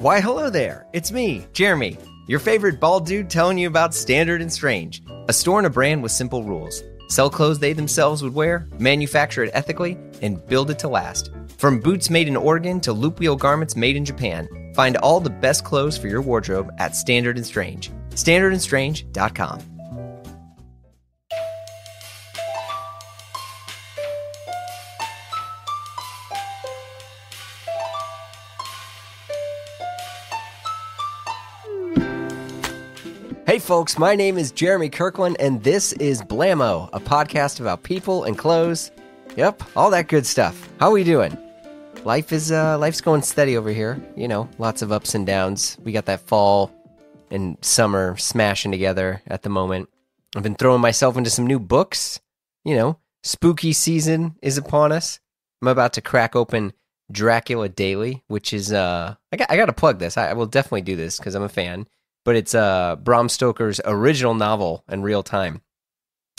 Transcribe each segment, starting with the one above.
Why, hello there. It's me, Jeremy, your favorite bald dude telling you about Standard and Strange, a store and a brand with simple rules. Sell clothes they themselves would wear, manufacture it ethically, and build it to last. From boots made in Oregon to loop wheel garments made in Japan, find all the best clothes for your wardrobe at Standard and Strange. StandardandStrange.com. folks, my name is Jeremy Kirkland, and this is Blamo, a podcast about people and clothes. Yep, all that good stuff. How are we doing? Life is uh life's going steady over here. You know, lots of ups and downs. We got that fall and summer smashing together at the moment. I've been throwing myself into some new books. You know, spooky season is upon us. I'm about to crack open Dracula Daily, which is uh I got I got to plug this. I, I will definitely do this cuz I'm a fan but it's uh, Bram Stoker's original novel in real time.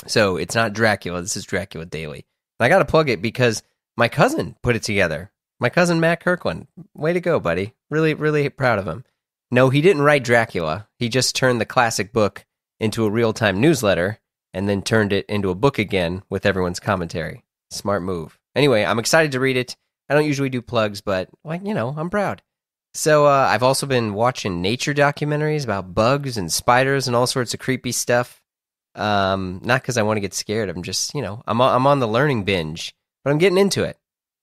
So it's not Dracula. This is Dracula Daily. I got to plug it because my cousin put it together. My cousin Matt Kirkland. Way to go, buddy. Really, really proud of him. No, he didn't write Dracula. He just turned the classic book into a real time newsletter and then turned it into a book again with everyone's commentary. Smart move. Anyway, I'm excited to read it. I don't usually do plugs, but, like, you know, I'm proud. So uh, I've also been watching nature documentaries about bugs and spiders and all sorts of creepy stuff. Um, not because I want to get scared. I'm just, you know, I'm I'm on the learning binge, but I'm getting into it.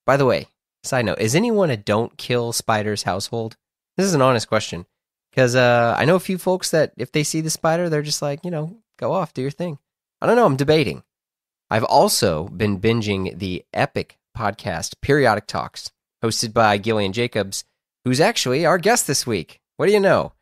By the way, side note: is anyone a don't kill spiders household? This is an honest question because uh, I know a few folks that if they see the spider, they're just like, you know, go off, do your thing. I don't know. I'm debating. I've also been binging the epic podcast Periodic Talks, hosted by Gillian Jacobs who's actually our guest this week. What do you know?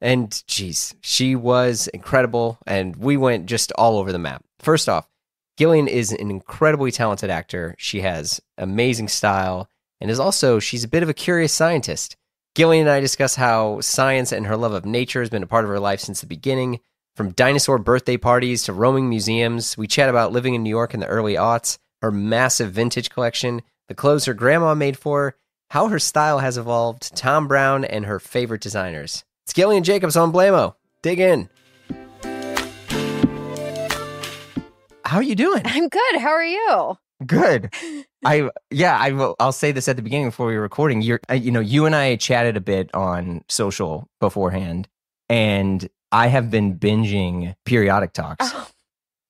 And geez, she was incredible, and we went just all over the map. First off, Gillian is an incredibly talented actor. She has amazing style, and is also she's a bit of a curious scientist. Gillian and I discuss how science and her love of nature has been a part of her life since the beginning. From dinosaur birthday parties to roaming museums, we chat about living in New York in the early aughts, her massive vintage collection, the clothes her grandma made for her, how her style has evolved, Thom Browne, and her favorite designers. It's Gillian Jacobs on Blamo. Dig in. How are you doing? I'm good. How are you? Good. I yeah, I will I'll say this at the beginning before we were recording. You're uh, you know, you and I chatted a bit on social beforehand and I have been binging periodic talks. Oh,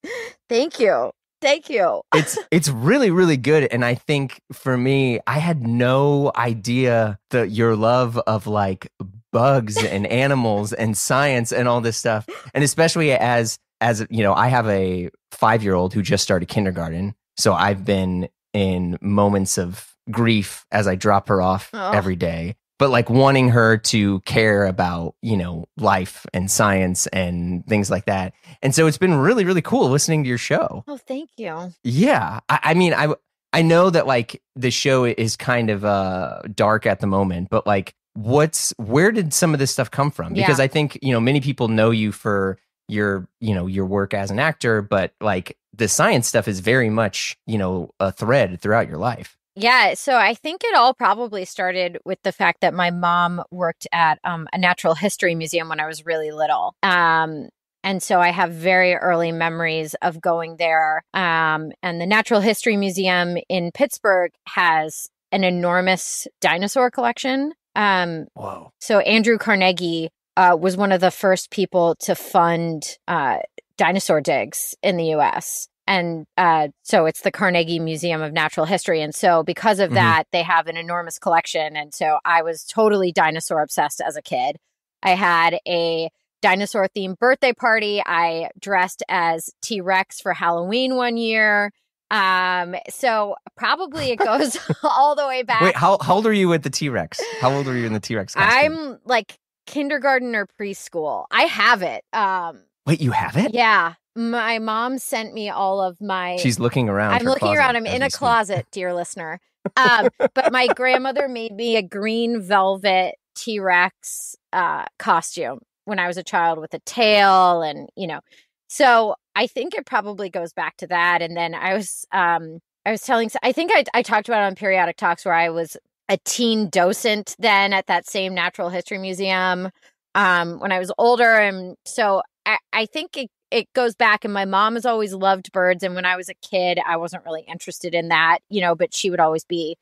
thank you. Thank you. it's it's really really good and I think for me I had no idea that your love of like bugs and animals and science and all this stuff and especially as as you know I have a 5-year-old who just started kindergarten so I've been in moments of grief as I drop her off oh. every day but like wanting her to care about you know life and science and things like that. And so it's been really really cool listening to your show. Oh thank you. Yeah. I, I mean i i know that like the show is kind of uh dark at the moment but like what's where did some of this stuff come from? Because yeah. i think you know many people know you for your you know your work as an actor but like the science stuff is very much you know a thread throughout your life yeah, so I think it all probably started with the fact that my mom worked at um, a natural history museum when I was really little. Um, and so I have very early memories of going there. Um, and the Natural History Museum in Pittsburgh has an enormous dinosaur collection. Um, Whoa. So Andrew Carnegie uh, was one of the first people to fund uh, dinosaur digs in the US and uh, so it's the Carnegie Museum of Natural History. And so, because of mm-hmm. that, they have an enormous collection. And so, I was totally dinosaur obsessed as a kid. I had a dinosaur themed birthday party. I dressed as T Rex for Halloween one year. Um, so probably it goes all the way back. Wait, how, how old are you with the T Rex? How old are you in the T Rex? I'm like kindergarten or preschool. I have it. Um, Wait, you have it? Yeah my mom sent me all of my she's looking around i'm looking around i'm in a closet dear listener um, but my grandmother made me a green velvet t-rex uh, costume when i was a child with a tail and you know so i think it probably goes back to that and then i was um i was telling i think i, I talked about it on periodic talks where i was a teen docent then at that same natural history museum um, when I was older. And so I, I think it, it goes back, and my mom has always loved birds. And when I was a kid, I wasn't really interested in that, you know, but she would always be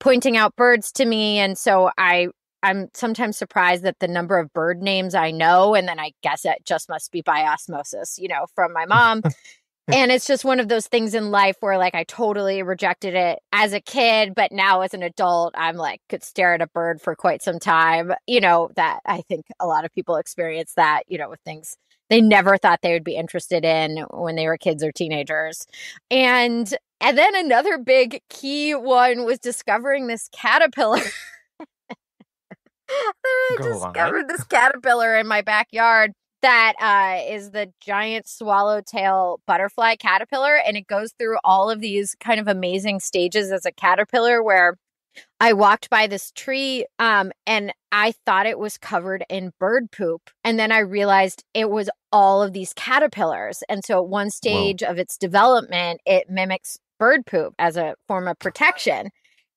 pointing out birds to me. And so I, I'm sometimes surprised that the number of bird names I know. And then I guess it just must be by osmosis, you know, from my mom. and it's just one of those things in life where like I totally rejected it as a kid, but now as an adult, I'm like could stare at a bird for quite some time. You know, that I think a lot of people experience that, you know, with things they never thought they would be interested in when they were kids or teenagers. And and then another big key one was discovering this caterpillar. I Go discovered on. this caterpillar in my backyard that uh, is the giant swallowtail butterfly caterpillar. And it goes through all of these kind of amazing stages as a caterpillar where I walked by this tree um, and I thought it was covered in bird poop. And then I realized it was all of these caterpillars. And so at one stage of its development, it mimics bird poop as a form of protection.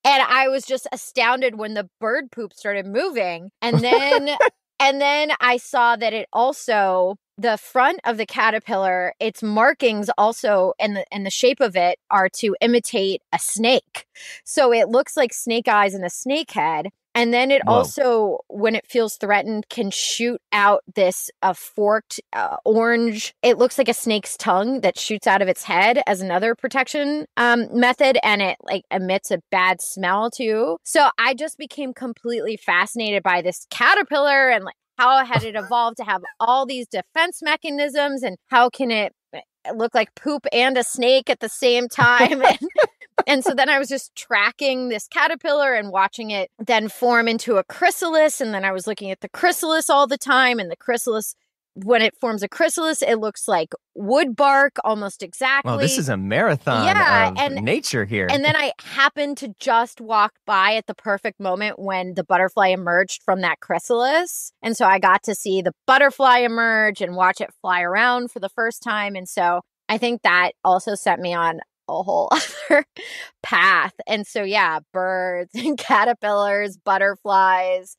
And I was just astounded when the bird poop started moving. And then and then I saw that it also the front of the caterpillar, its markings also and the and the shape of it are to imitate a snake. So it looks like snake eyes and a snake head. And then it Whoa. also, when it feels threatened, can shoot out this uh, forked uh, orange. It looks like a snake's tongue that shoots out of its head as another protection um, method, and it like emits a bad smell too. So I just became completely fascinated by this caterpillar and like how had it evolved to have all these defense mechanisms, and how can it eh, look like poop and a snake at the same time? and, and so then I was just tracking this caterpillar and watching it then form into a chrysalis. And then I was looking at the chrysalis all the time. And the chrysalis, when it forms a chrysalis, it looks like wood bark almost exactly. Well, this is a marathon Yeah, of and- nature here. and then I happened to just walk by at the perfect moment when the butterfly emerged from that chrysalis. And so I got to see the butterfly emerge and watch it fly around for the first time. And so I think that also set me on a whole other path. And so, yeah, birds and caterpillars, butterflies,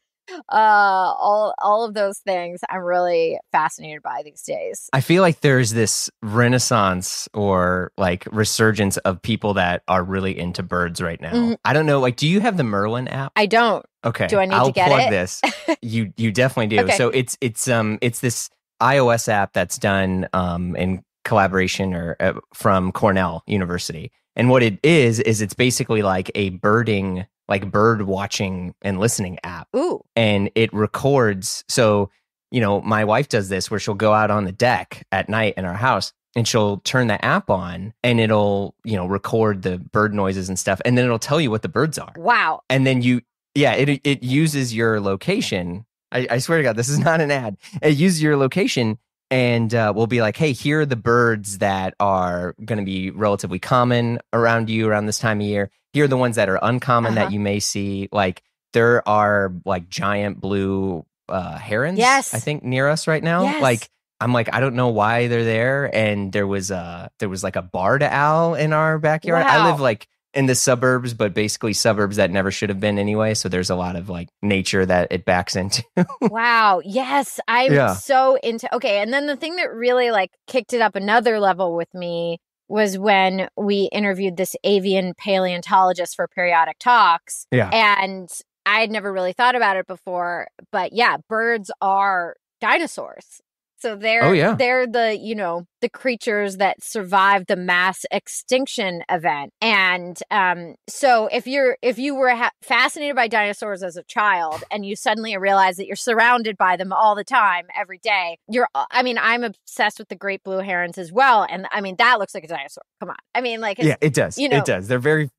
all all of those things I'm really fascinated by these days. I feel like there's this renaissance or like resurgence of people that are really into birds right now. Mhm. I don't know. Like, do you have the Merlin app? I don't. Okay. Do I need I'll to get plug it? this. You you definitely do. Okay. So it's it's um it's this iOS app that's done um in collaboration or uh, from Cornell University. And what it is is it's basically like a birding like bird watching and listening app Ooh. and it records. So, you know, my wife does this where she'll go out on the deck at night in our house and she'll turn the app on and it'll, you know, record the bird noises and stuff. And then it'll tell you what the birds are. Wow. And then you, yeah, it, it uses your location. I, I swear to God, this is not an ad. It uses your location and uh, we'll be like, hey, here are the birds that are going to be relatively common around you around this time of year. Here are the ones that are uncommon Uh-huh. that you may see. Like there are like giant blue uh, herons, Yes. I think, near us right now. Yes. Like I'm like, I don't know why they're there. And there was uh there was like a barred owl in our backyard. I live like in the suburbs, but basically suburbs that never should have been anyway. So there's a lot of like nature that it backs into. wow. Yes. I'm Yeah. so into okay. And then the thing that really like kicked it up another level with me was when we interviewed this avian paleontologist for periodic talks. Yeah. And I had never really thought about it before. But yeah, birds are dinosaurs. So they're Oh, yeah. they're the, you know, the creatures that survived the mass extinction event. And um so if you're if you were ha- fascinated by dinosaurs as a child and you suddenly realize that you're surrounded by them all the time every day, you're I mean, I'm obsessed with the great blue herons as well and I mean that looks like a dinosaur. Come on. I mean like yeah, it does. you know- it does. They're very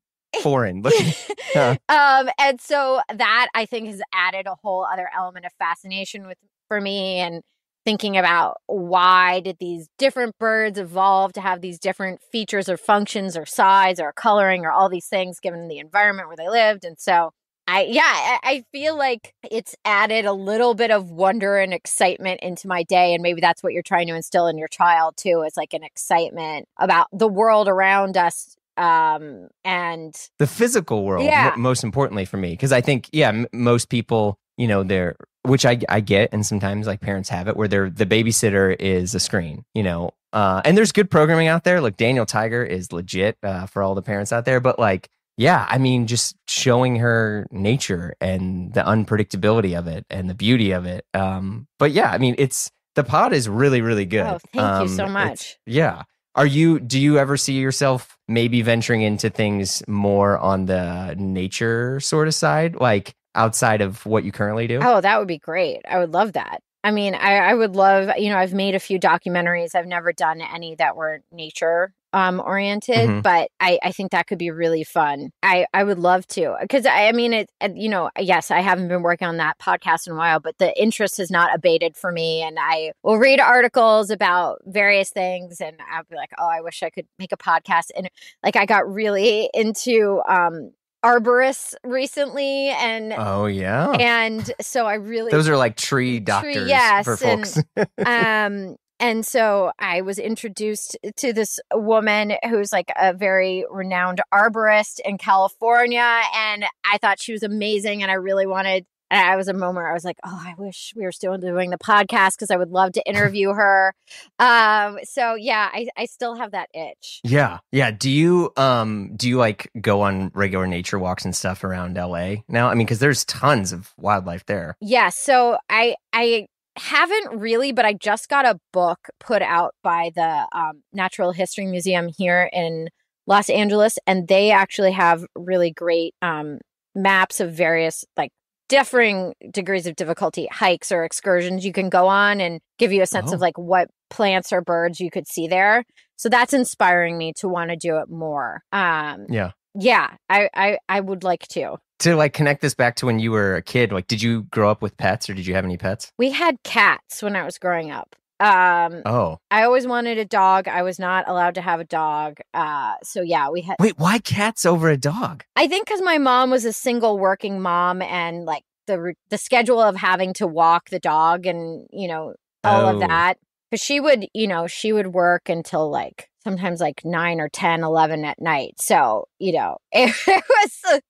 foreign looking. Yeah. um and so that i think has added a whole other element of fascination with for me and thinking about why did these different birds evolve to have these different features or functions or size or coloring or all these things given the environment where they lived and so I yeah, I, I feel like it's added a little bit of wonder and excitement into my day, and maybe that's what you're trying to instill in your child too. Is like an excitement about the world around us um, and the physical world Yeah. mo- most importantly for me because i think yeah m- most people you know they're which I, I get and sometimes like parents have it where they're the babysitter is a screen you know uh, and there's good programming out there. Like daniel tiger is legit uh, for all the parents out there but like yeah i mean just showing her nature and the unpredictability of it and the beauty of it um, but yeah i mean it's the pod is really really good. Oh, thank you so Um, much. yeah. Are you do you ever see yourself maybe venturing into things more on the nature sort of side? Like outside of what you currently do Oh, that would be great. I would love that. I mean, I, I would love, you know, I've made a few documentaries. I've never done any that were nature um oriented, Mhm. but I, I think that could be really fun. I, I would love to because I, I mean it, it you know yes I haven't been working on that podcast in a while but the interest has not abated for me and I will read articles about various things and I'll be like oh I wish I could make a podcast and like I got really into um arborists recently and oh yeah. and so I really those are like tree doctors yes, for and- folks. um and so I was introduced to this woman who's like a very renowned arborist in California and I thought she was amazing and I really wanted and I was a moment I was like, oh, I wish we were still doing the podcast because I would love to interview her. Um, so yeah, I, I still have that itch. yeah yeah do you um do you like go on regular nature walks and stuff around la now i mean because there's tons of wildlife there Yeah, so I I haven't really, but I just got a book put out by the um, Natural History Museum here in Los Angeles, and they actually have really great um, maps of various like differing degrees of difficulty hikes or excursions you can go on and give you a sense Oh. of like what plants or birds you could see there. So that's inspiring me to want to do it more. Um, yeah yeah, I, I I would like to. to like connect this back to when you were a kid like did you grow up with pets or did you have any pets We had cats when I was growing up. Um, oh I always wanted a dog. I was not allowed to have a dog. Uh, so yeah, we had. wait why cats over a dog I think because my mom was a single working mom, and like the the schedule of having to walk the dog, and you know all Oh. of that. Because she would, you know, she would work until like sometimes like 9 or 10, 11 at night. So, you know, it, was,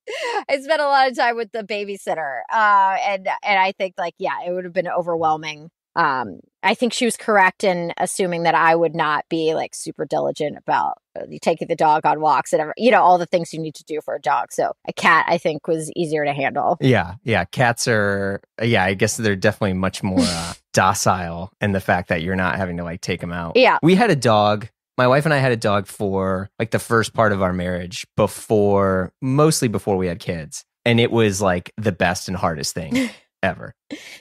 I spent a lot of time with the babysitter. Uh, and, and I think like, yeah, it would have been overwhelming. Um, I think she was correct in assuming that I would not be like super diligent about uh, taking the dog on walks and you know, all the things you need to do for a dog. So a cat, I think, was easier to handle. Yeah, yeah. Cats are, yeah, I guess they're definitely much more uh, docile in the fact that you're not having to like take them out. Yeah. We had a dog. My wife and I had a dog for like the first part of our marriage before, mostly before we had kids. And it was like the best and hardest thing ever.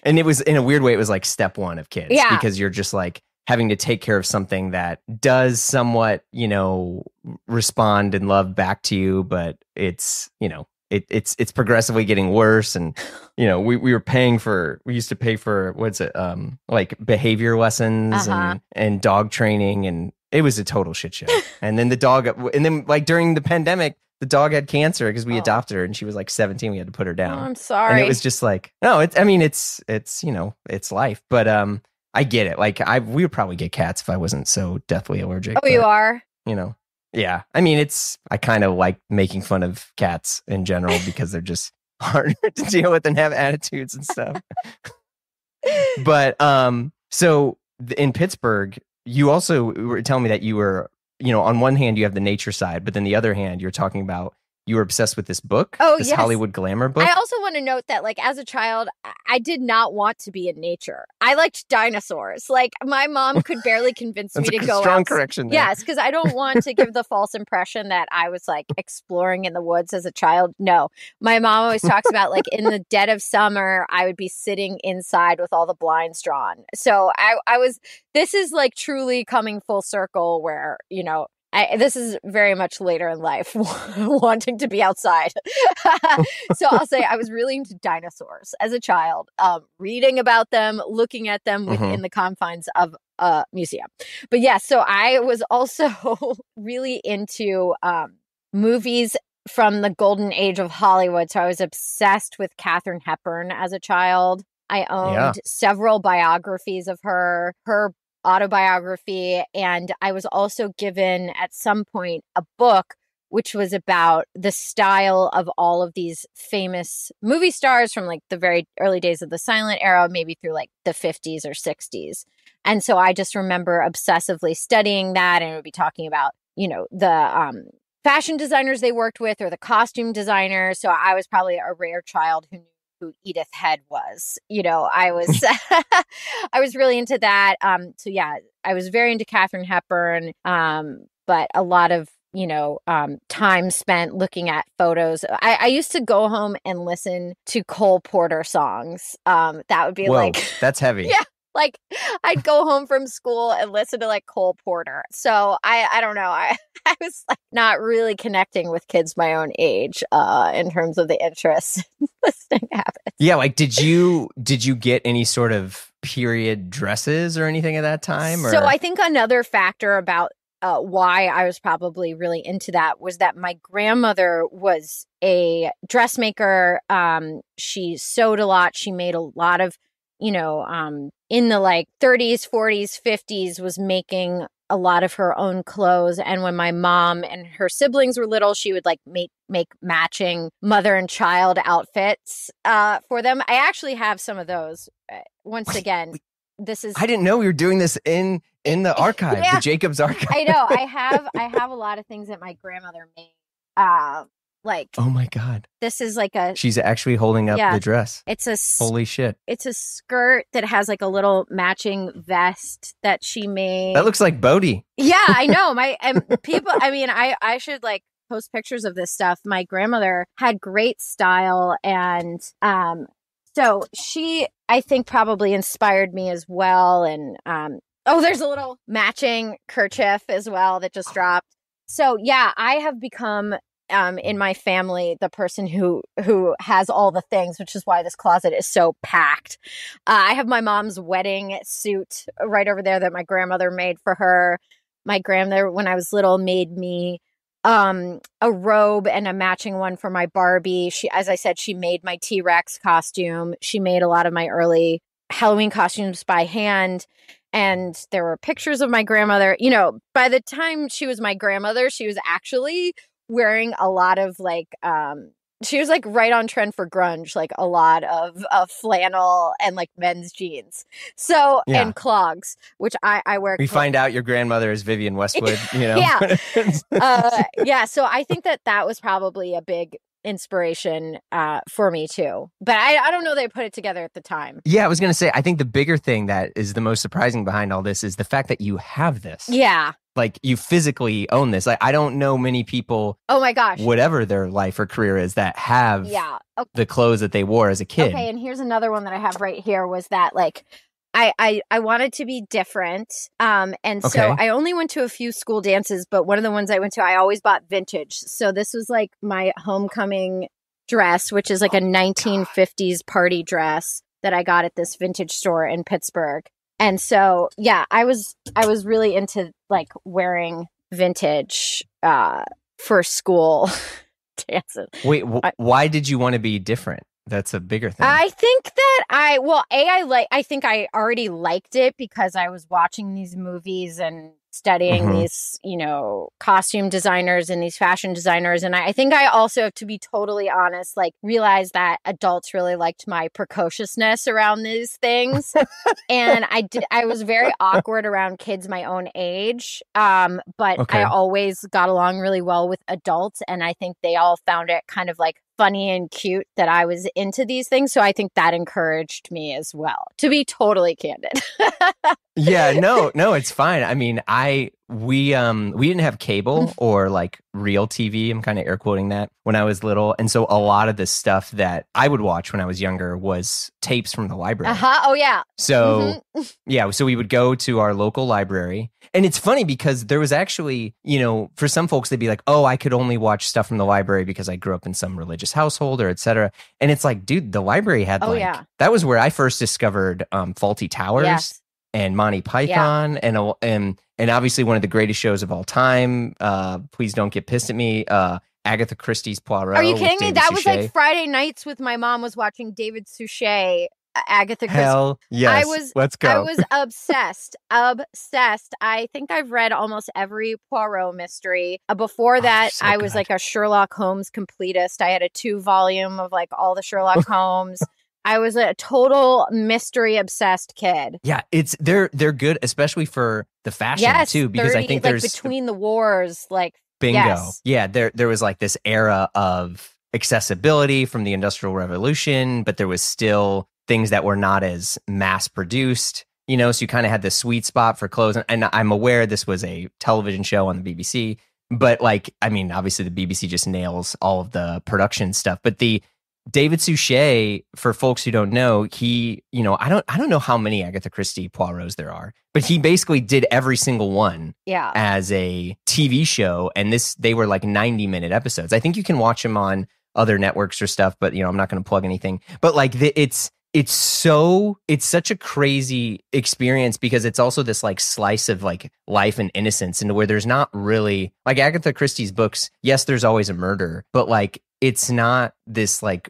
And it was, in a weird way, it was like step one of kids Yeah. because you're just like having to take care of something that does somewhat, you know, respond and love back to you, but it's, you know, it, it's it's progressively getting worse and you know we, we were paying for we used to pay for what's it um like behavior lessons Uh-huh. and and dog training and it was a total shit show and then the dog and then like during the pandemic the dog had cancer because we Oh. adopted her and she was like 17 we had to put her Oh, down I'm sorry. and it was just like no it's i mean it's it's you know it's life but um i get it like i we would probably get cats if i wasn't so deathly allergic oh, you are? you know yeah i mean it's i kind of like making fun of cats in general because they're just harder to deal with and have attitudes and stuff but um so in pittsburgh you also were telling me that you were you know on one hand you have the nature side but then the other hand you're talking about you were obsessed with this book Oh, this yes. hollywood glamour book I also want to note that, like, as a child, I- did not want to be in nature. I liked dinosaurs. Like, my mom could barely convince me to go strong outs- correction there. Yes, because I don't want to give the false impression that I was like exploring in the woods as a child. No, my mom always talks about like in the dead of summer, I would be sitting inside with all the blinds drawn. So I, I was. This is like truly coming full circle, where you know. I, this is very much later in life, wanting to be outside. so I'll say I was really into dinosaurs as a child, um, reading about them, looking at them within the confines of a museum. But yeah, so I was also really into um, movies from the golden age of Hollywood. So I was obsessed with Katharine Hepburn as a child. I owned Yeah. several biographies of her, her autobiography, and I was also given at some point a book which was about the style of all of these famous movie stars from like the very early days of the silent era, maybe through like the 50s or 60s. And so I just remember obsessively studying that and it would be talking about, you know, the um, fashion designers they worked with or the costume designers. So I was probably a rare child who knew who Edith Head was. You know, I was I was really into that. Um, so yeah, I was very into Katharine Hepburn. Um, but a lot of you know um, time spent looking at photos. I, I, used to go home and listen to Cole Porter songs. Um, that would be Whoa, like that's heavy. yeah, like I'd go home from school and listen to like Cole Porter. So I I don't know. I I was like not really connecting with kids my own age uh in terms of the interests listening habits. Yeah, like did you did you get any sort of period dresses or anything at that time? Or? So I think another factor about uh, why I was probably really into that was that my grandmother was a dressmaker. Um, she sewed a lot. She made a lot of you know, um, in the like 30s, 40s, 50s, was making a lot of her own clothes. And when my mom and her siblings were little, she would like make make matching mother and child outfits uh, for them. I actually have some of those. Uh, once again, this is I didn't know we were doing this in in the archive, yeah. the Jacobs archive. I know. I have I have a lot of things that my grandmother made. Uh, like, oh my god, this is like a. She's actually holding up yeah, the dress. It's a holy shit. It's a skirt that has like a little matching vest that she made. That looks like Bode. Yeah, I know. My and people. I mean, I I should like post pictures of this stuff. My grandmother had great style, and um, so she I think probably inspired me as well. And um, oh, there's a little matching kerchief as well that just dropped. So yeah, I have become um, in my family the person who who has all the things, which is why this closet is so packed. Uh, I have my mom's wedding suit right over there that my grandmother made for her. My grandmother, when I was little, made me um a robe and a matching one for my Barbie. She as I said she made my T-Rex costume. She made a lot of my early Halloween costumes by hand and there were pictures of my grandmother. You know, by the time she was my grandmother, she was actually wearing a lot of like um she was like right on trend for grunge, like a lot of, of flannel and like men's jeans. So yeah. and clogs, which I I wear. We find out your grandmother is Vivienne Westwood. You know, yeah, uh, yeah. So I think that that was probably a big inspiration uh, for me too. But I, I don't know they put it together at the time. Yeah, I was gonna say I think the bigger thing that is the most surprising behind all this is the fact that you have this. Yeah like you physically own this. Like I don't know many people. Oh my gosh! Whatever their life or career is, that have yeah okay. the clothes that they wore as a kid. Okay, and here's another one that I have right here was that like I I I wanted to be different, um, and so. I only went to a few school dances, but one of the ones I went to, I always bought vintage. So this was like my homecoming dress, which is like a 1950s oh, party dress that I got at this vintage store in Pittsburgh. And so, yeah, I was I was really into like wearing vintage uh for school dances. Wait, wh- I, why did you want to be different? That's a bigger thing. I think that I well, a I like I think I already liked it because I was watching these movies and studying mm-hmm. these, you know, costume designers and these fashion designers. And I, I, think I also, to be totally honest, like realized that adults really liked my precociousness around these things. and I did, I was very awkward around kids my own age. Um, but okay. I always got along really well with adults. And I think they all found it kind of like funny and cute that I was into these things. So I think that encouraged me as well, to be totally candid. yeah, no, no, it's fine. I mean, I we um we didn't have cable or like real TV. I'm kind of air quoting that when I was little, and so a lot of the stuff that I would watch when I was younger was tapes from the library. Uh huh. Oh yeah. So mm-hmm. yeah, so we would go to our local library, and it's funny because there was actually you know for some folks they'd be like, oh, I could only watch stuff from the library because I grew up in some religious household or etc. And it's like, dude, the library had oh, like yeah. that was where I first discovered um, Fawlty Towers. Yes and Monty Python yeah. and and and obviously one of the greatest shows of all time. Uh, please don't get pissed at me. Uh, Agatha Christie's Poirot. Are you kidding me? That Suchet. was like Friday nights with my mom was watching David Suchet Agatha Christie. Hell yes. was- Let's go. I was obsessed, obsessed. I think I've read almost every Poirot mystery. Uh, before Oh, that, so I was good. like a Sherlock Holmes completist. I had a two volume of like all the Sherlock Holmes. I was a total mystery obsessed kid. yeah, it's they're they're good, especially for the fashion yes, too, because 30 I think like there's between the wars, like bingo. yes. Yeah, there there was like this era of accessibility from the Industrial Revolution, but there was still things that were not as mass produced. You know, so you kind of had this sweet spot for clothes. And, and I'm aware this was a television show on the BBC, but like, I mean, obviously the BBC just nails all of the production stuff. But the David Suchet, for folks who don't know, he, you know, I don't, I don't know how many Agatha Christie Poirots there are, but he basically did every single one yeah. as a TV show, and this they were like 90 minute episodes. I think you can watch them on other networks or stuff, but you know I'm not going to plug anything. But like the, it's it's so it's such a crazy experience because it's also this like slice of like life and innocence into where there's not really like Agatha Christie's books. Yes, there's always a murder, but like it's not this like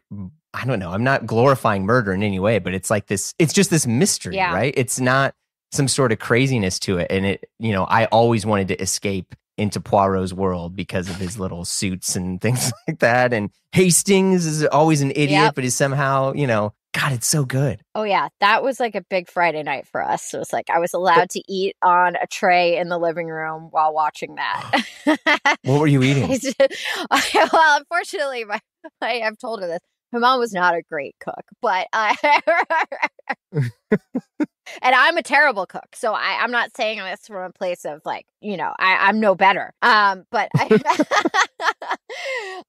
I don't know. I'm not glorifying murder in any way, but it's like this. It's just this mystery, Yeah. right? It's not some sort of craziness to it. And it, you know, I always wanted to escape into Poirot's world because of his little suits and things like that. And Hastings is always an idiot, Yep. but he's somehow, you know, God, it's so good. Oh yeah, that was like a big Friday night for us. It was like I was allowed to eat on a tray in the living room while watching that. What were you eating? well, unfortunately, my, I have told her this. My mom was not a great cook, but I, and I'm a terrible cook. So I, I'm not saying this from a place of like, you know, I, I'm no better. Um, but I,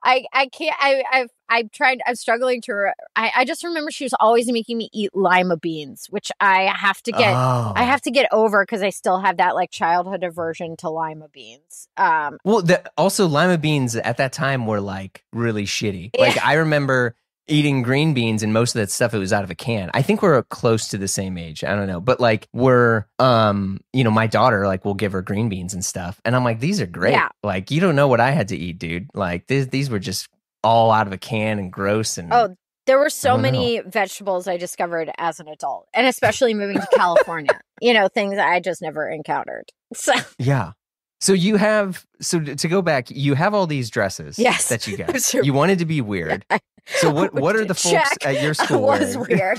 I, I can't. I, I've, I'm trying. I'm struggling to. re- I, I just remember she was always making me eat lima beans, which I have to get. Oh. I have to get over because I still have that like childhood aversion to lima beans. Um, Well, the, also lima beans at that time were like really shitty. Like. I remember eating green beans and most of that stuff it was out of a can. I think we're close to the same age. I don't know, but like we're um, you know, my daughter like will give her green beans and stuff, and I'm like, these are great. Yeah. Like you don't know what I had to eat, dude. Like these these were just all out of a can and gross and Oh, there were so don't know. many vegetables I discovered as an adult, and especially moving to California. you know, things I just never encountered. So yeah. So you have so to go back, you have all these dresses Yes. that you got. Are- You wanted to be weird. So what what are the folks at your I school was wearing? weird.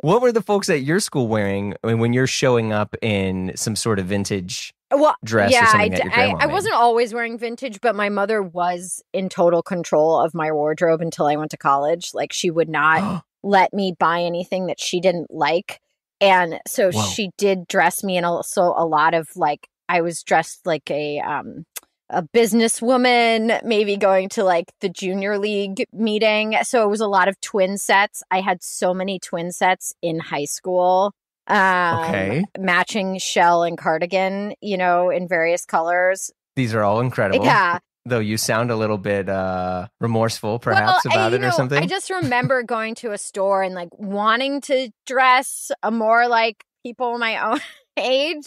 What were the folks at your school wearing when you're showing up in some sort of vintage well, dress yeah, or I, I, I wasn't always wearing vintage, but my mother was in total control of my wardrobe until I went to college. Like she would not let me buy anything that she didn't like. And so Whoa. she did dress me and also a lot of like I was dressed like a um a businesswoman, maybe going to like the junior league meeting. So it was a lot of twin sets. I had so many twin sets in high school. Um Okay. matching shell and cardigan, you know, in various colors. These are all incredible. Yeah. Though you sound a little bit uh remorseful perhaps well, about you it or know, something. I just remember going to a store and like wanting to dress a more like people my own age,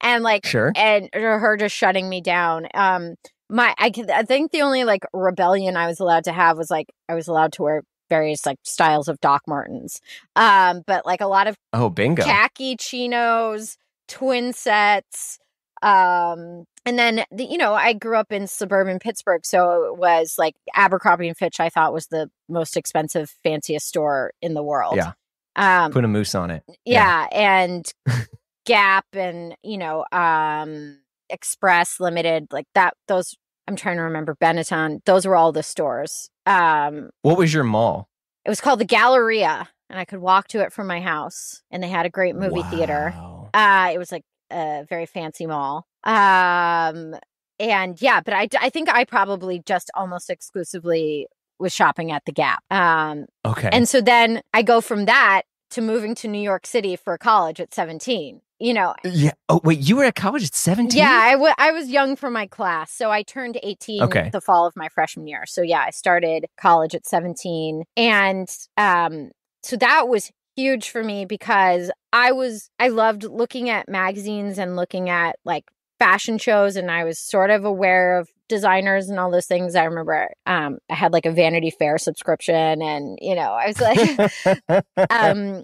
and like sure. and her just shutting me down. Um, my I I think the only like rebellion I was allowed to have was like I was allowed to wear various like styles of Doc Martens, um, but like a lot of Oh, bingo. khaki chinos, twin sets. Um, and then the, you know, I grew up in suburban Pittsburgh, so it was like Abercrombie and Fitch. I thought was the most expensive, fanciest store in the world. Yeah. Um, Put a moose on it. yeah, and Gap and you know, um, Express Limited, like that. Those I'm trying to remember. Benetton. Those were all the stores. Um, What was your mall? it was called the Galleria, and I could walk to it from my house. And they had a great movie theater. Wow. Uh, it was like a very fancy mall. Um, and yeah, but I, I think I probably just almost exclusively was shopping at the Gap. Um, Okay. and so then I go from that to moving to New York City for college at 17. You know, yeah. Oh, wait, you were at college at 17? yeah, I wa- I was young for my class. So I turned 18 Okay. the fall of my freshman year. So yeah, I started college at 17. And um, so that was huge for me because I was, I loved looking at magazines and looking at like fashion shows. And I was sort of aware of designers and all those things. I remember um, I had like a Vanity Fair subscription, and you know, I was like, um,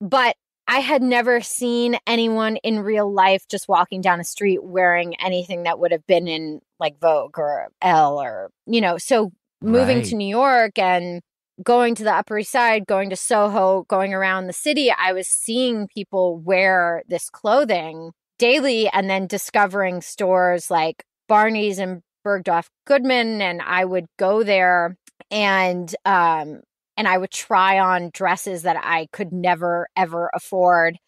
but I had never seen anyone in real life just walking down a street wearing anything that would have been in like Vogue or Elle or, you know, so moving Right. to New York and going to the Upper East Side, going to Soho, going around the city, I was seeing people wear this clothing daily and then discovering stores like Barney's and Bergdorf Goodman. And I would go there and um and I would try on dresses that I could never ever afford.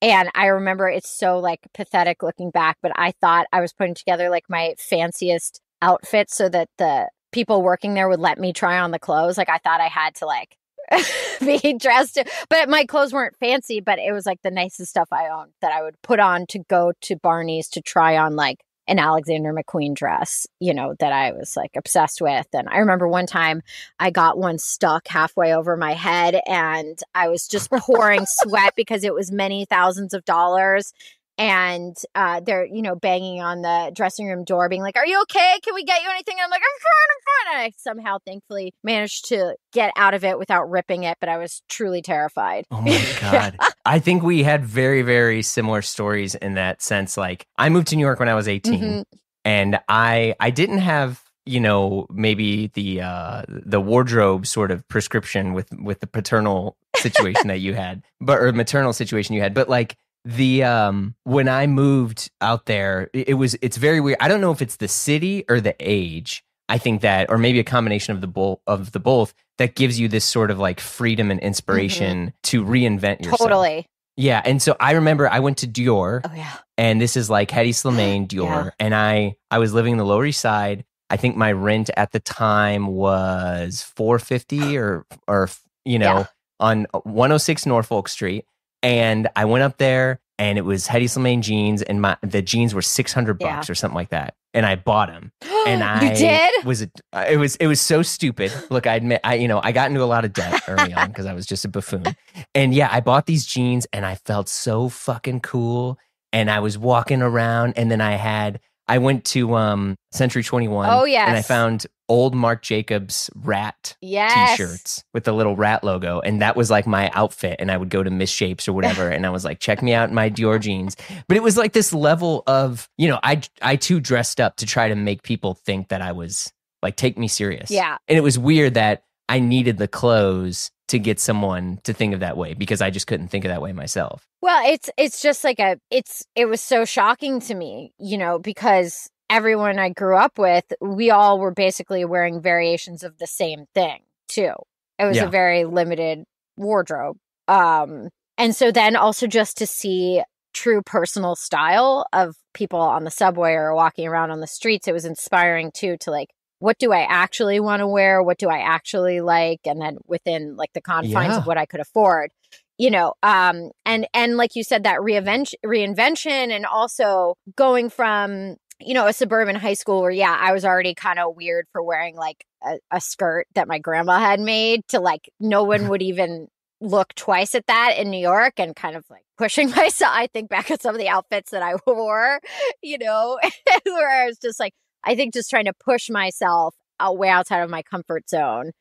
And I remember it's so like pathetic looking back, but I thought I was putting together like my fanciest outfit so that the people working there would let me try on the clothes. Like I thought I had to like be dressed, but my clothes weren't fancy, but it was like the nicest stuff I owned that I would put on to go to Barney's to try on like an Alexander McQueen dress, you know, that I was like obsessed with. And I remember one time I got one stuck halfway over my head and I was just pouring sweat because it was many thousands of dollars. And uh, they're, you know, banging on the dressing room door, being like, Are you okay? Can we get you anything? And I'm like, I'm fine, I'm fine. And I somehow, thankfully, managed to get out of it without ripping it, but I was truly terrified. Oh my god. I think we had very very similar stories in that sense like I moved to New York when I was 18 Mhm. and I I didn't have you know maybe the uh the wardrobe sort of prescription with with the paternal situation that you had but or maternal situation you had but like the um when I moved out there it, it was it's very weird I don't know if it's the city or the age I think that or maybe a combination of the both of the both that gives you this sort of like freedom and inspiration to reinvent yourself Totally. yeah, and so I remember I went to Dior, Oh, yeah. and this is like Hedi Slimane Dior, Yeah. and I I was living in the Lower East Side. I think my rent at the time was four fifty or or you know Yeah. on one hundred six Norfolk Street, and I went up there, and it was Hedi Slimane jeans, and my the jeans were six hundred Yeah. bucks or something like that, and I bought them and I you did? was a, it was it was so stupid. Look, I admit I you know I got into a lot of debt early on because I was just a buffoon. And yeah, I bought these jeans and I felt so fucking cool. And I was walking around, and then I had I went to um Century Twenty One. Oh, yeah, and I found old Marc Jacobs rat Yes. t-shirts with the little rat logo and that was like my outfit and i would go to MisShapes or whatever and i was like check me out in my dior jeans but it was like this level of you know i i too dressed up to try to make people think that i was like take me serious Yeah. and it was weird that i needed the clothes to get someone to think of that way because i just couldn't think of that way myself Well, it's it's just like a it's it was so shocking to me, you know, because everyone I grew up with, we all were basically wearing variations of the same thing, too. It was Yeah. a very limited wardrobe. Um and so then also just to see true personal style of people on the subway or walking around on the streets, it was inspiring too to like what do I actually want to wear? What do I actually like? And then within like the confines Yeah. of what I could afford you know um and and like you said that reinvention reinvention and also going from you know a suburban high school where yeah i was already kind of weird for wearing like a, a skirt that my grandma had made to like no one would even look twice at that in new york and kind of like pushing myself i think back at some of the outfits that i wore you know where i was just like i think just trying to push myself out way outside of my comfort zone.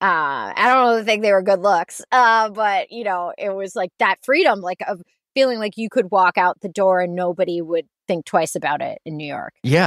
Uh i don't really think they were good looks uh but you know it was like that freedom like of feeling like you could walk out the door and nobody would think twice about it in new york. Yeah.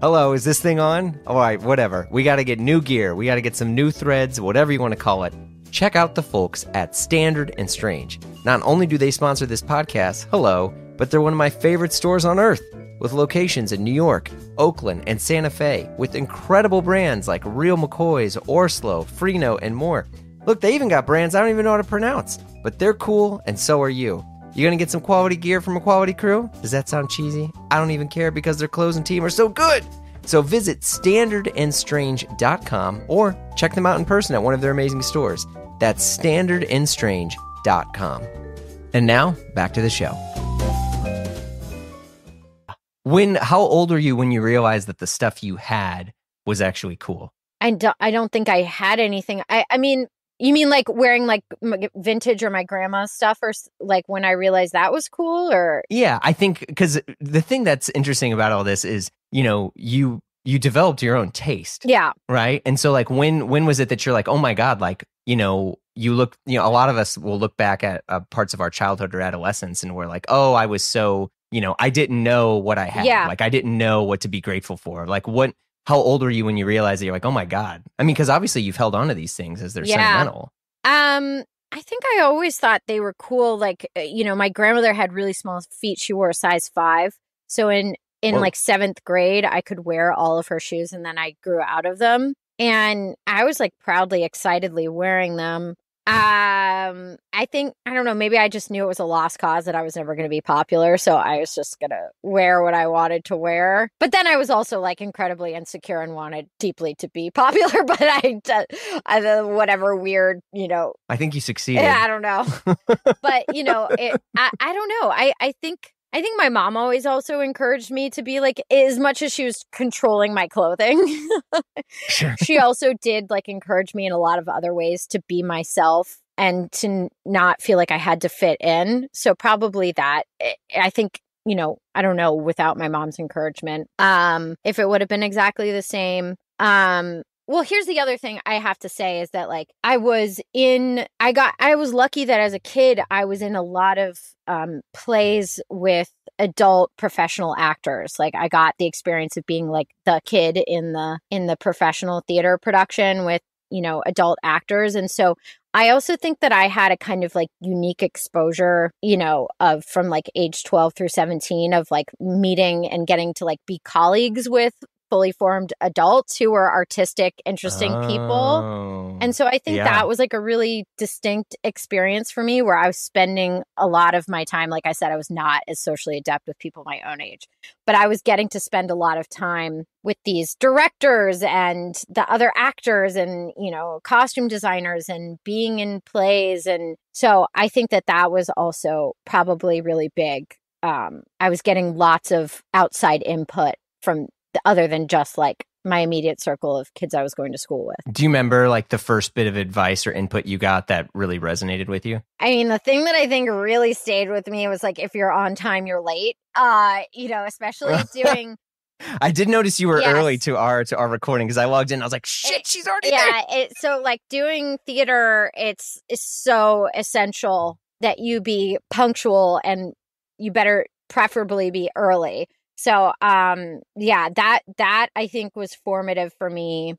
Hello is this thing on? All right whatever. We got to get new gear. We got to get some new threads whatever you want to call it. Check out the folks at standard and strange. Not only do they sponsor this podcast hello but they're one of my favorite stores on earth with locations in new york oakland and santa fe with incredible brands like real mccoy's orSlow Freenote and more look they even got brands i don't even know how to pronounce but they're cool and so are you You're gonna get some quality gear from a quality crew? Does that sound cheesy? I don't even care because their clothes and team are so good. So visit standardandstrange.com or check them out in person at one of their amazing stores. That's standardandstrange.com. And now back to the show. When how old were you when you realized that the stuff you had was actually cool? i don't i don't think i had anything i i mean you mean like wearing like vintage or my grandma's stuff or like when i realized that was cool or Yeah, I think because the thing that's interesting about all this is you know, you you developed your own taste. Yeah. Right. And so like when when was it that you're like, oh my God, like, you know, you look, you know, a lot of us will look back at uh, parts of our childhood or adolescence and we're like, oh, I was so, you know, I didn't know what I had. Yeah. Like I didn't know what to be grateful for. Like what how old were you when you realized that you're like, oh my God? I mean, because obviously you've held on to these things as they're Yeah. sentimental. Um, I think I always thought they were cool. Like, uh, you know, my grandmother had really small feet. She wore a size five. So in in Whoa. like seventh grade, I could wear all of her shoes, and then I grew out of them. And I was like proudly, excitedly wearing them. Um, I think I don't know. Maybe I just knew it was a lost cause that I was never going to be popular, so I was just gonna wear what I wanted to wear. But then I was also like incredibly insecure and wanted deeply to be popular. But I, I whatever weird, you know, I think you succeeded. yeah, I don't know. but you know, it, I I don't know. I I think I think my mom always also encouraged me to be like as much as she was controlling my clothing. Sure. she also did like encourage me in a lot of other ways to be myself and to not feel like I had to fit in. So probably that I- I think you know, I don't know without my mom's encouragement. Um if it would have been exactly the same. Um well, here's the other thing I have to say is that like I was in I got I was lucky that as a kid I was in a lot of um plays with adult professional actors. Like I got the experience of being like the kid in the in the professional theater production with, you know, adult actors and so I also think that I had a kind of like unique exposure, you know, of from like age 12 through 17 of like meeting and getting to like be colleagues with fully formed adults who were artistic, interesting people. Oh. And so I think Yeah. that was like a really distinct experience for me where I was spending a lot of my time. Like I said, I was not as socially adept with people my own age, but I was getting to spend a lot of time with these directors and the other actors and, you know, costume designers and being in plays. And so I think that that was also probably really big. Um, I was getting lots of outside input from other than just like my immediate circle of kids I was going to school with. Do you remember like the first bit of advice or input you got that really resonated with you? I mean, the thing that I think really stayed with me was like if you're on time, you're late. Uh, you know, especially doing I did notice you were Yes. early to our to our recording because I logged in. I was like, "Shit, she's already there." yeah, it, so like doing theater, it's is so essential that you be punctual and you better preferably be early. So, um, yeah, that that I think was formative for me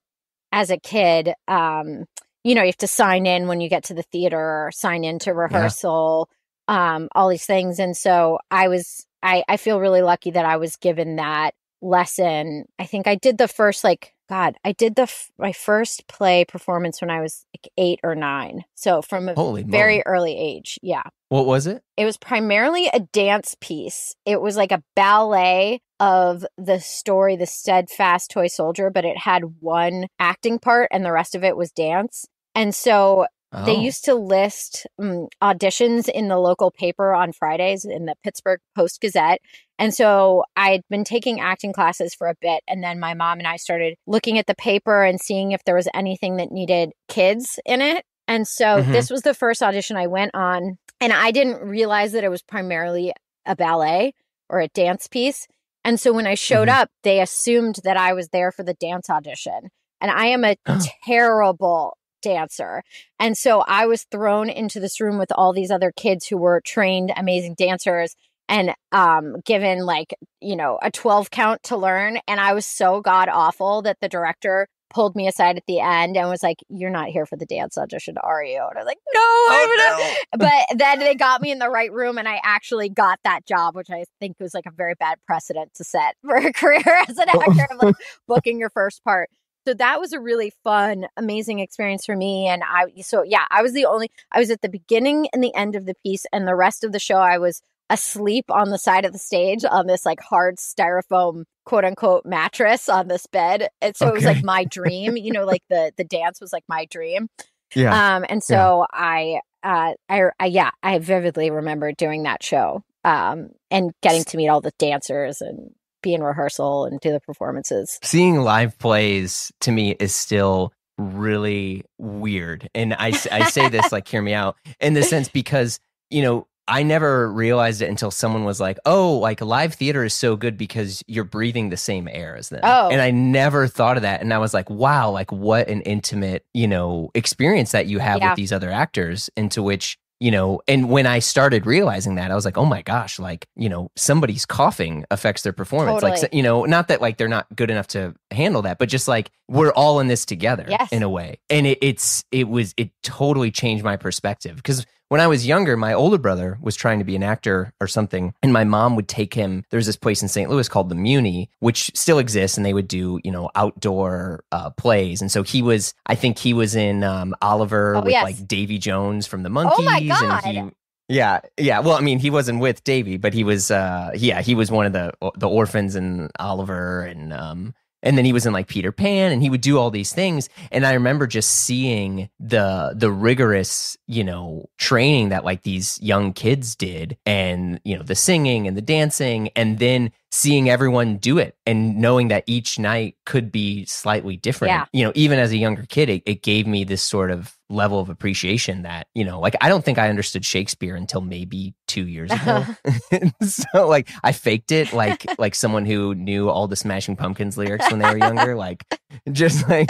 as a kid. Um, you know, you have to sign in when you get to the theater, or sign into rehearsal, um, all these things, and so I was. I I feel really lucky that I was given that lesson. I think I did the first like God, I did the f- my first play performance when I was like 8 or 9. So from a Holy very moly. early age. Yeah. What was it? It was primarily a dance piece. It was like a ballet of the story The Steadfast Toy Soldier, but it had one acting part and the rest of it was dance. And so they Oh. used to list um, auditions in the local paper on Fridays in the Pittsburgh Post Gazette. And so I'd been taking acting classes for a bit. And then my mom and I started looking at the paper and seeing if there was anything that needed kids in it. And so Mhm. this was the first audition I went on. And I didn't realize that it was primarily a ballet or a dance piece. And so when I showed Mhm. up, they assumed that I was there for the dance audition. And I am a terrible dancer. And so I was thrown into this room with all these other kids who were trained amazing dancers and um given like, you know, a 12 count to learn and I was so god awful that the director pulled me aside at the end and was like, "You're not here for the dance audition, are you?" And I was like, "No, Oh, I'm not." But then they got me in the right room and I actually got that job, which I think was like a very bad precedent to set for a career as an actor of like booking your first part. So that was a really fun, amazing experience for me. And I, so yeah, I was the only, I was at the beginning and the end of the piece, and the rest of the show, I was asleep on the side of the stage on this like hard styrofoam quote unquote mattress on this bed. And so it was like my dream, you know, like the the dance was like my dream. Yeah. Um, and so I, uh, I, I, yeah, I vividly remember doing that show, um, and getting to meet all the dancers and be in rehearsal and do the performances. Seeing live plays to me is still really weird. And I, I say this like, hear me out in the sense because, you know, I never realized it until someone was like, "Oh, like live theater is so good because you're breathing the same air as them." Oh. and I never thought of that, and I was like, "Wow, like what an intimate, you know, experience that you have Yeah. with these other actors." Into which you know, and when I started realizing that, I was like, "Oh my gosh, like you know, somebody's coughing affects their performance." Like Totally. so- you know, not that like they're not good enough to handle that, but just like we're all in this together Yes. in a way, and it, it's it was it totally changed my perspective because when I was younger, my older brother was trying to be an actor or something, and my mom would take him. There's this place in St. Louis called the Muni, which still exists, and they would do you know outdoor uh, plays. And so he was, I think he was in um, Oliver Oh, with yes. like Davy Jones from the Monkees. Oh, my God. And he, yeah, yeah. Well, I mean, he wasn't with Davy, but he was. uh Yeah, he was one of the the orphans in Oliver, and um, and then he was in like Peter Pan, and he would do all these things. And I remember just seeing the the rigorous, you know, training that like these young kids did, and you know, the singing and the dancing, and then seeing everyone do it and knowing that each night could be slightly different. Yeah. You know, even as a younger kid, it, it gave me this sort of level of appreciation that, you know, like I don't think I understood Shakespeare until maybe two years ago. so like I faked it like like someone who knew all the Smashing Pumpkins lyrics when they were younger, like just like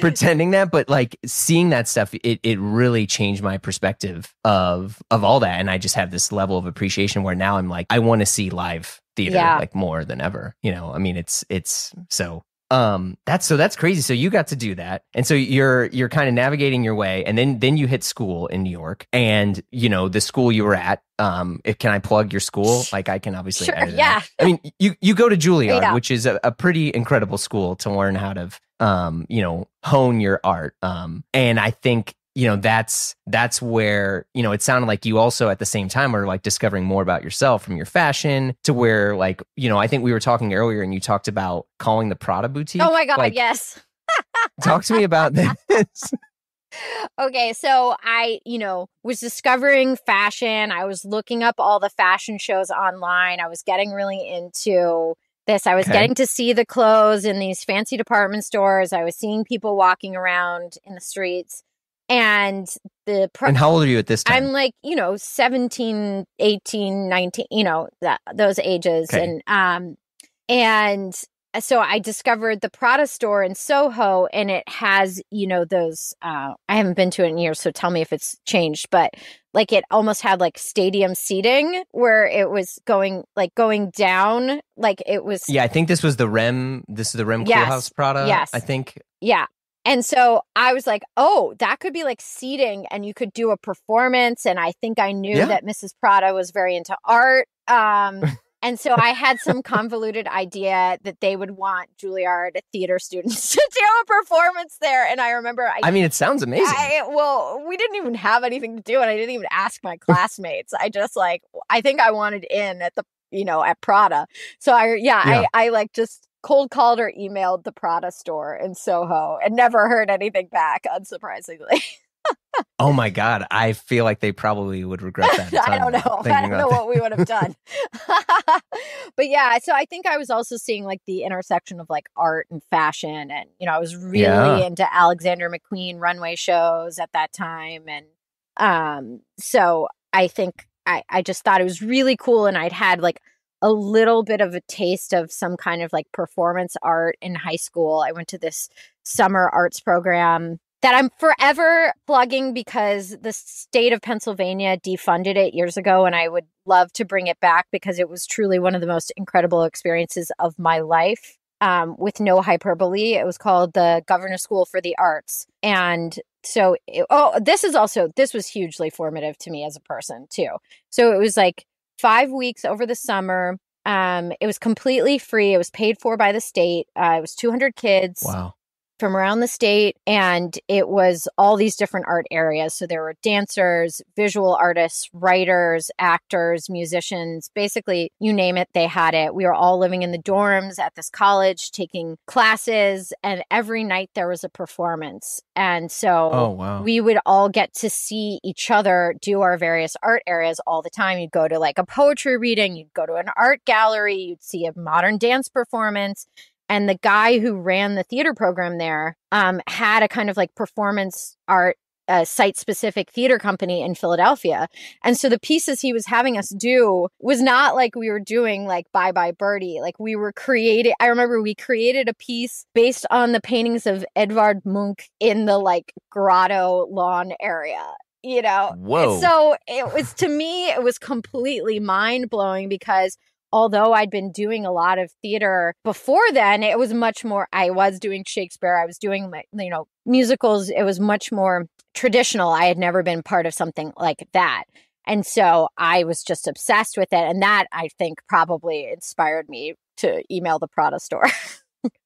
pretending that, but like seeing that stuff, it it really changed my perspective of of all that. And I just have this level of appreciation where now I'm like, I want to see live theater Yeah. like more than ever. You know, I mean it's it's so um that's so that's crazy. So you got to do that. And so you're you're kind of navigating your way and then then you hit school in New York and you know the school you were at um if, can I plug your school? Like I can obviously Sure, yeah. out. I mean you you go to Juilliard, Yeah. which is a, a pretty incredible school to learn how to um you know hone your art. Um and I think you know that's that's where you know it sounded like you also at the same time were like discovering more about yourself from your fashion to where like you know I think we were talking earlier and you talked about calling the Prada boutique. Oh my god, Like, yes. Talk to me about this. Okay, so I, you know, was discovering fashion. I was looking up all the fashion shows online. I was getting really into this. I was Okay. getting to see the clothes in these fancy department stores. I was seeing people walking around in the streets. And the pro- and how old are you at this time? I'm like, you know, 17, 18, 19, you know, that those ages. Okay. And um and so I discovered the Prada store in Soho and it has, you know, those uh I haven't been to it in years, so tell me if it's changed, but like it almost had like stadium seating where it was going like going down, like it was yeah, I think this was the Rem. This is the Rem Yes. Koolhaas Prada. Yes. I think. Yeah. And so I was like, oh, that could be like seating and you could do a performance. And I think I knew Yeah. that Mrs. Prada was very into art. Um, and so I had some convoluted idea that they would want Juilliard theater students to do a performance there. And I remember I, I mean, it sounds amazing. I well, we didn't even have anything to do, and I didn't even ask my classmates. I just like I think I wanted in at the you know at Prada. So I yeah, Yeah. I I like just cold called or emailed the Prada store in Soho and never heard anything back. Unsurprisingly, oh my god, I feel like they probably would regret that. I don't know. I don't know what we would have done. but yeah, so I think I was also seeing like the intersection of like art and fashion, and you know, I was really Yeah. into Alexander McQueen runway shows at that time, and um, so I think I I just thought it was really cool, and I'd had like a little bit of a taste of some kind of like performance art in high school. I went to this summer arts program that I'm forever plugging because the state of Pennsylvania defunded it years ago and I would love to bring it back because it was truly one of the most incredible experiences of my life. Um, with no hyperbole, it was called the Governor School for the Arts. And so, it, oh, this is also, this was hugely formative to me as a person too. So it was like five weeks over the summer. Um, it was completely free. It was paid for by the state. Uh, it was 200 kids Wow. From around the state and it was all these different art areas so there were dancers visual artists writers actors musicians basically you name it they had it we were all living in the dorms at this college taking classes and every night there was a performance and so Oh wow. we would all get to see each other do our various art areas all the time. You'd go to like a poetry reading, you'd go to an art gallery, you'd see a modern dance performance. And the guy who ran the theater program there um, had a kind of like performance art a site specific theater company in Philadelphia. And so the pieces he was having us do was not like we were doing like Bye Bye Birdie. Like we were creating, I remember we created a piece based on the paintings of Edvard Munch in the like grotto lawn area. You know, Whoa. so it was to me, it was completely mind blowing because although I'd been doing a lot of theater before then, it was much more, I was doing Shakespeare, I was doing, my, you know, musicals. It was much more traditional. I had never been part of something like that. And so I was just obsessed with it. And that I think probably inspired me to email the Prada store.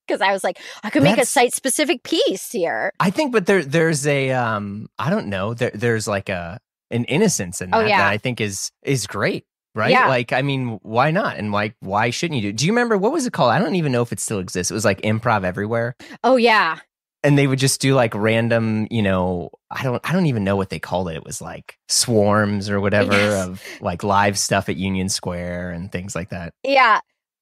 Because I was like, I could make a site specific piece here. I think, but there there's a um I don't know there there's like a an innocence in Oh, that yeah. that I think is is great. Right? Yeah. Like, I mean, why not? And like, why shouldn't you do? Do you remember what was it called? I don't even know if it still exists. It was like improv everywhere. Oh, yeah. and they would just do like random you know i don't i don't even know what they called it it was like swarms or whatever Yes. of like live stuff at union square and things like that Yeah.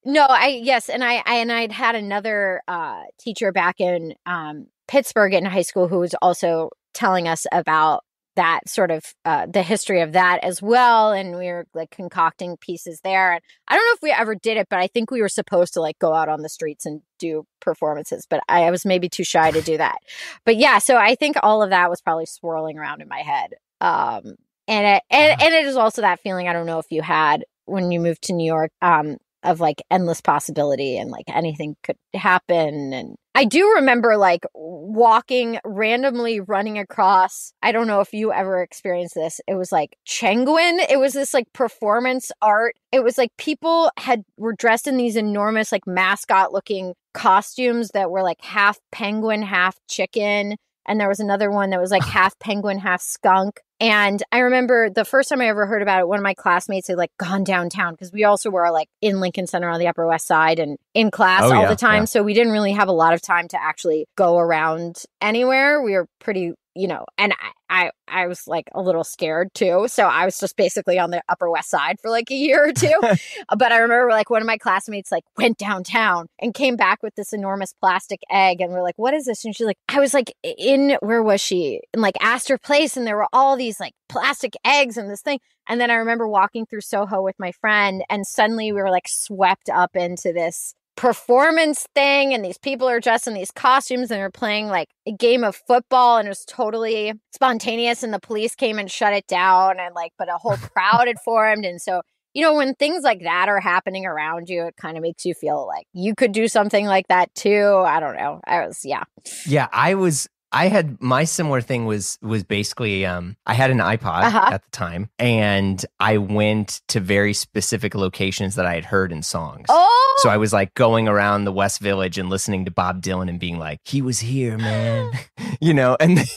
No, I yes, and I, I and I'd had another uh teacher back in um Pittsburgh in high school who was also telling us about that sort of uh the history of that as well and we were like concocting pieces there and I don't know if we ever did it but I think we were supposed to like go out on the streets and do performances but I, I was maybe too shy to do that. But yeah, so I think all of that was probably swirling around in my head. Um and it and, and it is also that feeling I don't know if you had when you moved to New York um of like endless possibility and like anything could happen. And I do remember like walking randomly running across I don't know if you ever experienced this it was like Chenguin it was this like performance art. It was like people had were dressed in these enormous like mascot looking costumes that were like half penguin half chicken. And there was another one that was like half penguin half skunk and I remember the first time I ever heard about it, one of my classmates had like gone downtown because we also were like in Lincoln Center on the Upper West Side and in class Oh, all yeah, the time. yeah. So we didn't really have a lot of time to actually go around anywhere. We were pretty, you know, and I, I, I was like a little scared too. So I was just basically on the Upper West Side for like a year or two. but I remember like one of my classmates like went downtown and came back with this enormous plastic egg and we're like, what is this? And she's like, I was like in where was she? In like Astor Place and there were all these like plastic eggs and this thing. And then I remember walking through Soho with my friend and suddenly we were like swept up into this performance thing and these people are dressed in these costumes and they're playing like a game of football and it was totally spontaneous and the police came and shut it down and like but a whole crowd had formed and so you know when things like that are happening around you it kind of makes you feel like you could do something like that too i don't know i was yeah. Yeah i was i had my similar thing was was basically um i had an ipod Uh-huh. at the time and i went to very specific locations that i had heard in songs oh So I was like going around the West Village and listening to Bob Dylan and being like, he was here, man. you know, and so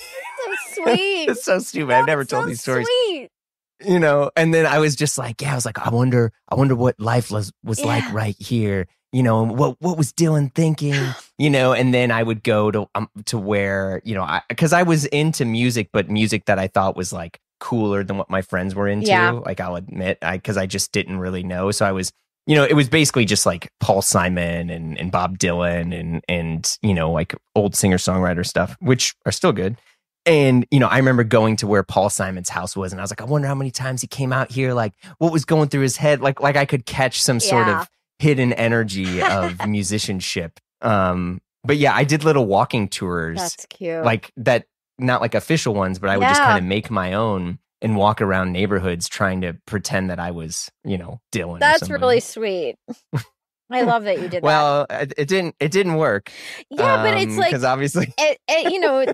sweet it's so stupid. I've never told so these stories. sweet. You know, and then I was just like, yeah, I was like, I wonder, I wonder what life was was like right here. You know, what what was Dylan thinking? You know, and then I would go to um to where you know, because I was into music, but music that I thought was like cooler than what my friends were into. Yeah. Like I'll admit, I because I just didn't really know. So I was you know, it was basically just like Paul Simon and, and Bob Dylan and and you know, like old singer songwriter stuff, which are still good. And you know, I remember going to where Paul Simon's house was, and I was like, I wonder how many times he came out here, like what was going through his head, like like I could catch some sort of hidden energy of musicianship. Um, but yeah, I did little walking tours, that's cute like that, not like official ones, but I would just kind of make my own and walk around neighborhoods trying to pretend that I was, you know, Dylan. that's really sweet i love that you did that Well, it, it didn't. It didn't work. yeah but it's like because obviously, it, it you know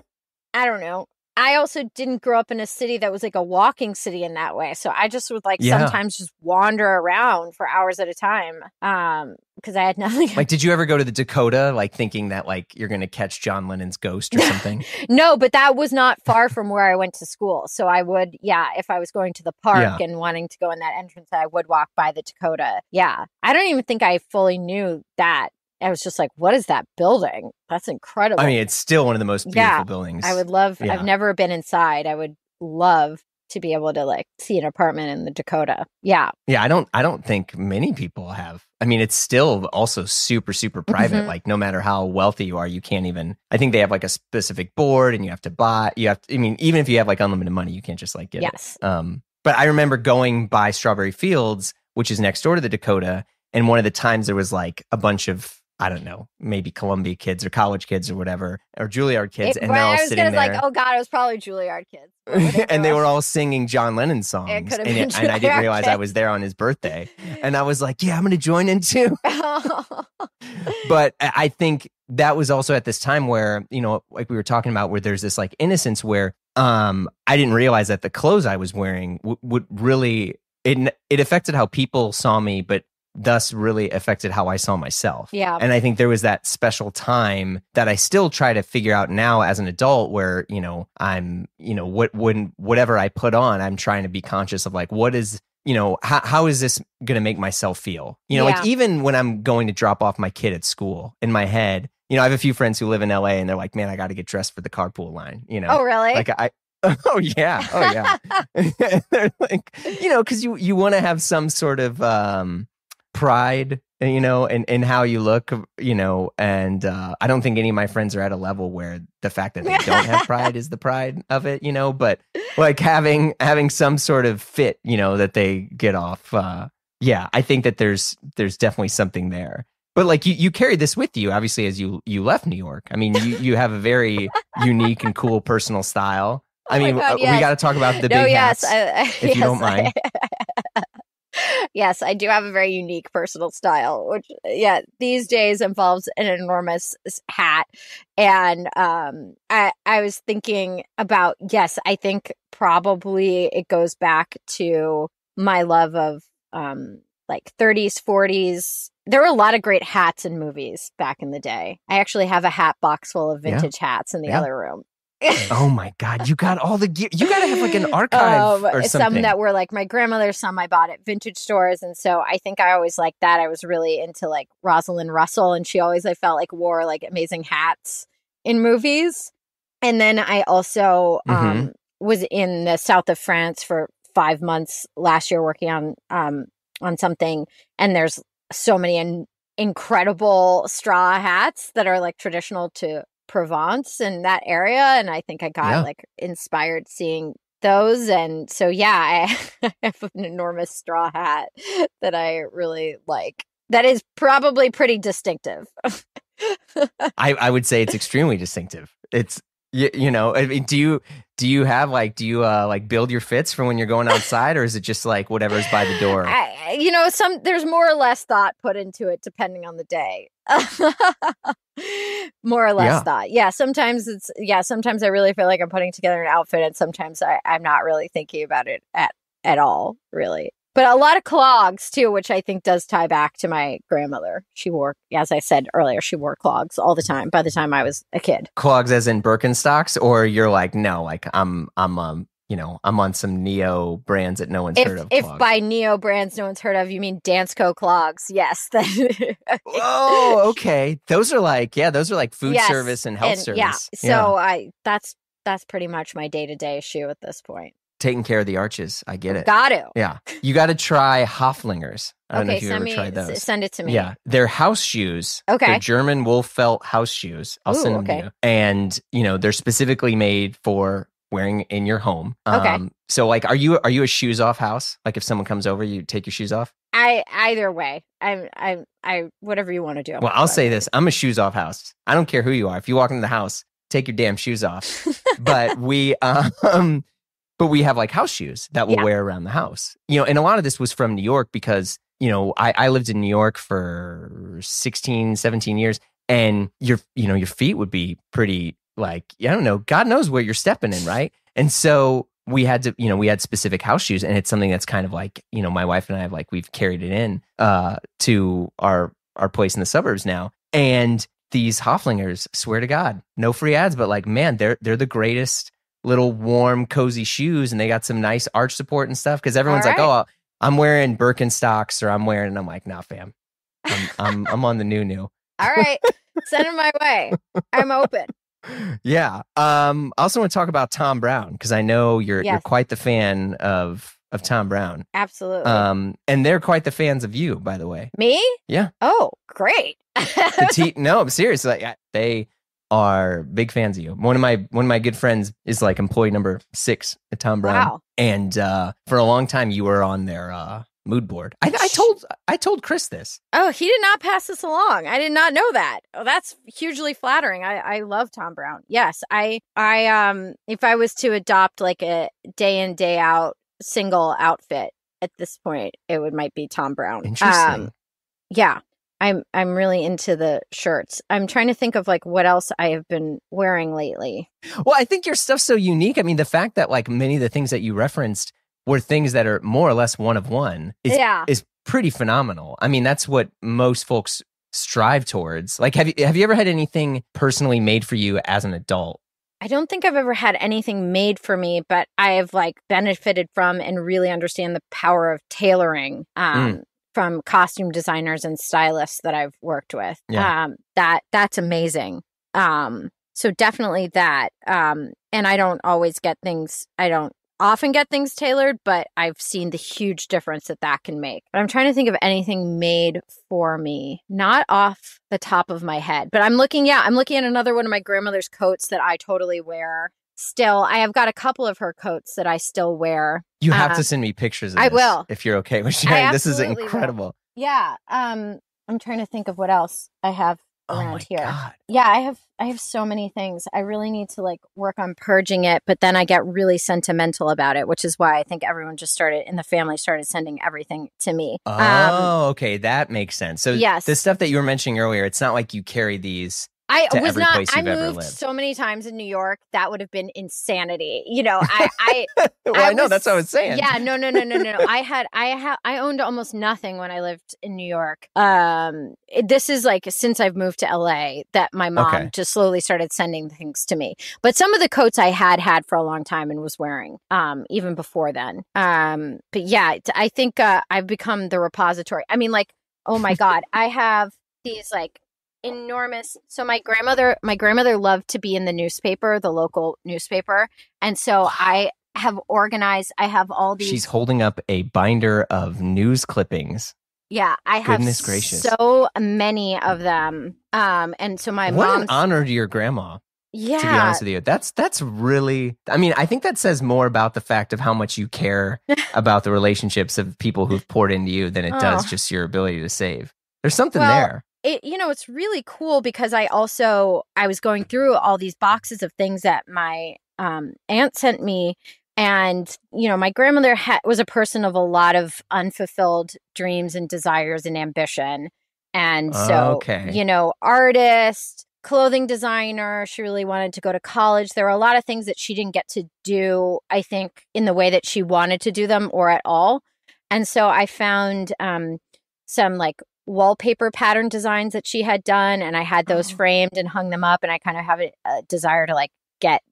i don't know i also didn't grow up in a city that was like a walking city in that way so i just would like Yeah. sometimes just wander around for hours at a time um because i had nothing like, did you ever go to the Dakota, like thinking that like you're gonna catch John Lennon's ghost or something? no but that was not far from where i went to school so i would yeah if i was going to the park Yeah. and wanting to go in that entrance i would walk by the dakota yeah i don't even think i fully knew that i was just like what is that building that's incredible I mean, it's still one of the most beautiful Yeah, buildings. I would love. Yeah. I've never been inside. I would love to be able to like see an apartment in the Dakota. Yeah. Yeah, I don't I don't think many people have. I mean, it's still also super super private. Mhm. Like no matter how wealthy you are, you can't even I think they have like a specific board and you have to buy you have to, I mean, even if you have like unlimited money, you can't just like get it. yes. Um, but I remember going by Strawberry Fields, which is next door to the Dakota, and one of the times there was like a bunch of I don't know, maybe Columbia kids or college kids or whatever, or Juilliard kids, It- and they're all I was sitting there. like, oh god, it was probably Juilliard kids. And they were all singing John Lennon songs. could've and, been and I didn't realize I was there on his birthday. And I was like, yeah, I'm going to join in too. But I I think that was also at this time where, you know, like we were talking about, where there's this like innocence where um, I didn't realize that the clothes I was wearing w- would really, it, it affected how people saw me, but thus really affected how I saw myself. yeah. And I think there was that special time that I still try to figure out now as an adult where, you know, I'm, you know, what when whatever I put on, I'm trying to be conscious of like what is, you know, how how is this gonna make myself feel? You know, Yeah. like even when I'm going to drop off my kid at school in my head, you know, I have a few friends who live in LA and they're like, Man, I gotta get dressed for the carpool line, you know. oh really? Like I Oh yeah. Oh yeah. they're like you know because you you want to have some sort of um pride you know in, in how you look you know and uh i don't think any of my friends are at a level where the fact that they don't have pride is the pride of it you know but like having having some sort of fit you know that they get off uh yeah i think that there's there's definitely something there. But like you you carried this with you obviously as you you left new york. I mean you you have a very unique and cool personal style. I Oh mean God, uh, we got to talk about the no, big yes, hats I, I, if you don't mind. yes, I do have a very unique personal style, which yeah, these days involves an enormous hat. And um I I was thinking about yes, I think probably it goes back to my love of um like 30s, 40s. There were a lot of great hats in movies back in the day. I actually have a hat box full of Yeah. vintage hats in the Yeah. other room. Oh my god, you got all the gear. You got to have like an archive Um, or some that were like my grandmother's, some I bought at vintage stores, and so I think I always liked that. I was really into like Rosalind Russell, and she always I felt like wore like amazing hats in movies. And then I also Mm-hmm. um, was in the south of France for five months last year working on um, on something, and there's so many in- incredible straw hats that are like traditional to Provence and that area, and I think I got Yeah. like inspired seeing those, and so yeah, I have an enormous straw hat that I really like. That is probably pretty distinctive. I, I would say it's extremely distinctive. It's you, you know, I mean, do you do you have like do you uh like build your fits for when you're going outside, or is it just like whatever's by the door? I, you know, some there's more or less thought put into it depending on the day. more or less Yeah. thought. Yeah, sometimes it's yeah, sometimes I really feel like I'm putting together an outfit and sometimes I, I'm not really thinking about it at at all, really. But a lot of clogs too, which I think does tie back to my grandmother. She wore, as I said earlier, she wore clogs all the time by the time I was a kid. Clogs as in Birkenstocks, or you're like no, like I'm I'm um you know I'm on some neo brands that no one's If heard of. if clogs. by neo brands no one's heard of, you mean Dansko clogs? Yes. Oh okay, those are like yeah, those are like food Yes, service and health and service. yeah. So I that's that's pretty much my day to day shoe at this point. Taking care of the arches, I get it. Got to. Yeah, you got to try Haflingers. I don't know Okay, if you send ever me tried those. send it to me. Yeah, they're house shoes. Okay. They're German wool felt house shoes. I'll Ooh, send them okay. to you. And you know, they're specifically made for wearing in your home. Okay. Um, so like, are you are you a shoes off house? Like, if someone comes over, you take your shoes off. I either way. I'm I'm I whatever you want to do. Well, I'll say this: I'm a shoes off house. I don't care who you are. If you walk into the house, take your damn shoes off. but we um but we have like house shoes that we'll Yeah. wear around the house. You know and a lot of this was from new york because you know i, I lived in new york for 16 17 years and your you know your feet would be pretty like i don't know god knows where you're stepping in right? And so we had to you know we had specific house shoes and it's something that's kind of like you know my wife and i have like we've carried it in uh to our our place in the suburbs now. And these Haflingers, swear to God, no free ads, but like, man, they're they're the greatest little warm, cozy shoes, and they got some nice arch support and stuff. Because everyone's like, oh, I'm wearing Birkenstocks or I'm wearing, and I'm like, nah, fam, I'm I'm, I'm on the new new. All right. Send it my way. I'm open. yeah. Um, I also want to talk about Thom Browne because I know you're you're quite the fan of of Thom Browne. Absolutely. Um, and they're quite the fans of you, by the way. Me? Yeah. Oh, great. The te- no, seriously, like, I- they are big fans of you. One of my one of my good friends is like employee number six at Thom Browne, wow. and uh, for a long time you were on their uh, mood board. I, I told I told Chris this. Oh, he did not pass this along. I did not know that. Oh, that's hugely flattering. I, I love Thom Browne. Yes, I I um if I was to adopt like a day in day out single outfit at this point, it would might be Thom Browne. Interesting. Um, yeah. I'm I'm really into the shirts. I'm trying to think of like what else I have been wearing lately. Well, I think your stuff's so unique. I mean, the fact that like many of the things that you referenced were things that are more or less one of one is yeah. is pretty phenomenal. I mean, that's what most folks strive towards. Like, have you have you ever had anything personally made for you as an adult? I don't think I've ever had anything made for me, but I have like benefited from and really understand the power of tailoring um, from costume designers and stylists that I've worked with. Yeah. Um, that that's amazing. Um, so definitely that. Um, and I don't always get things. I don't often get things tailored, but I've seen the huge difference that that can make. But I'm trying to think of anything made for me, not off the top of my head. But I'm looking, yeah, I'm looking at another one of my grandmother's coats that I totally wear. Still, I have got a couple of her coats that I still wear. You have Uh, to send me pictures. Of I this will. if you're okay with sharing. This is absolutely will. incredible. Yeah. Um, I'm trying to think of what else I have Oh around my here. god! Yeah, I have I have so many things. I really need to like work on purging it, but then I get really sentimental about it, which is why I think everyone just started in the family started sending everything to me. Oh, Um, okay, that makes sense. So, Yes. the stuff that you were mentioning earlier, it's not like you carry these. I was not I moved so many times in New York, that would have been insanity. You know, I I well, I, know was- that's what I was saying. Yeah, no, no, no, no, no. no. I had, I had, I owned almost nothing when I lived in New York. Um, it- this is like since I've moved to LA that my mom Okay. just slowly started sending things to me. But some of the coats I had had for a long time and was wearing, um, even before then. Um, but yeah, I think uh, I've become the repository. I mean, like, oh my god, I have these like enormous so my grandmother my grandmother loved to be in the newspaper the local newspaper and so i have organized i have all these She's holding up a binder of news clippings. yeah i have Goodness gracious. so many of them um and so my what an honor to your grandma. yeah To be honest with you, that's that's really. I mean, I think that says more about the fact of how much you care about the relationships of people who've poured into you than it does Oh. just your ability to save. There's something Well, there. It you know it's really cool because i also i was going through all these boxes of things that my um aunt sent me and you know my grandmother ha- was a person of a lot of unfulfilled dreams and desires and ambition and so Okay. you know artist clothing designer she really wanted to go to college there were a lot of things that she didn't get to do i think in the way that she wanted to do them or at all and so i found um some like wallpaper pattern designs that she had done and I had those Oh. framed and hung them up and I kind of have a, a desire to like get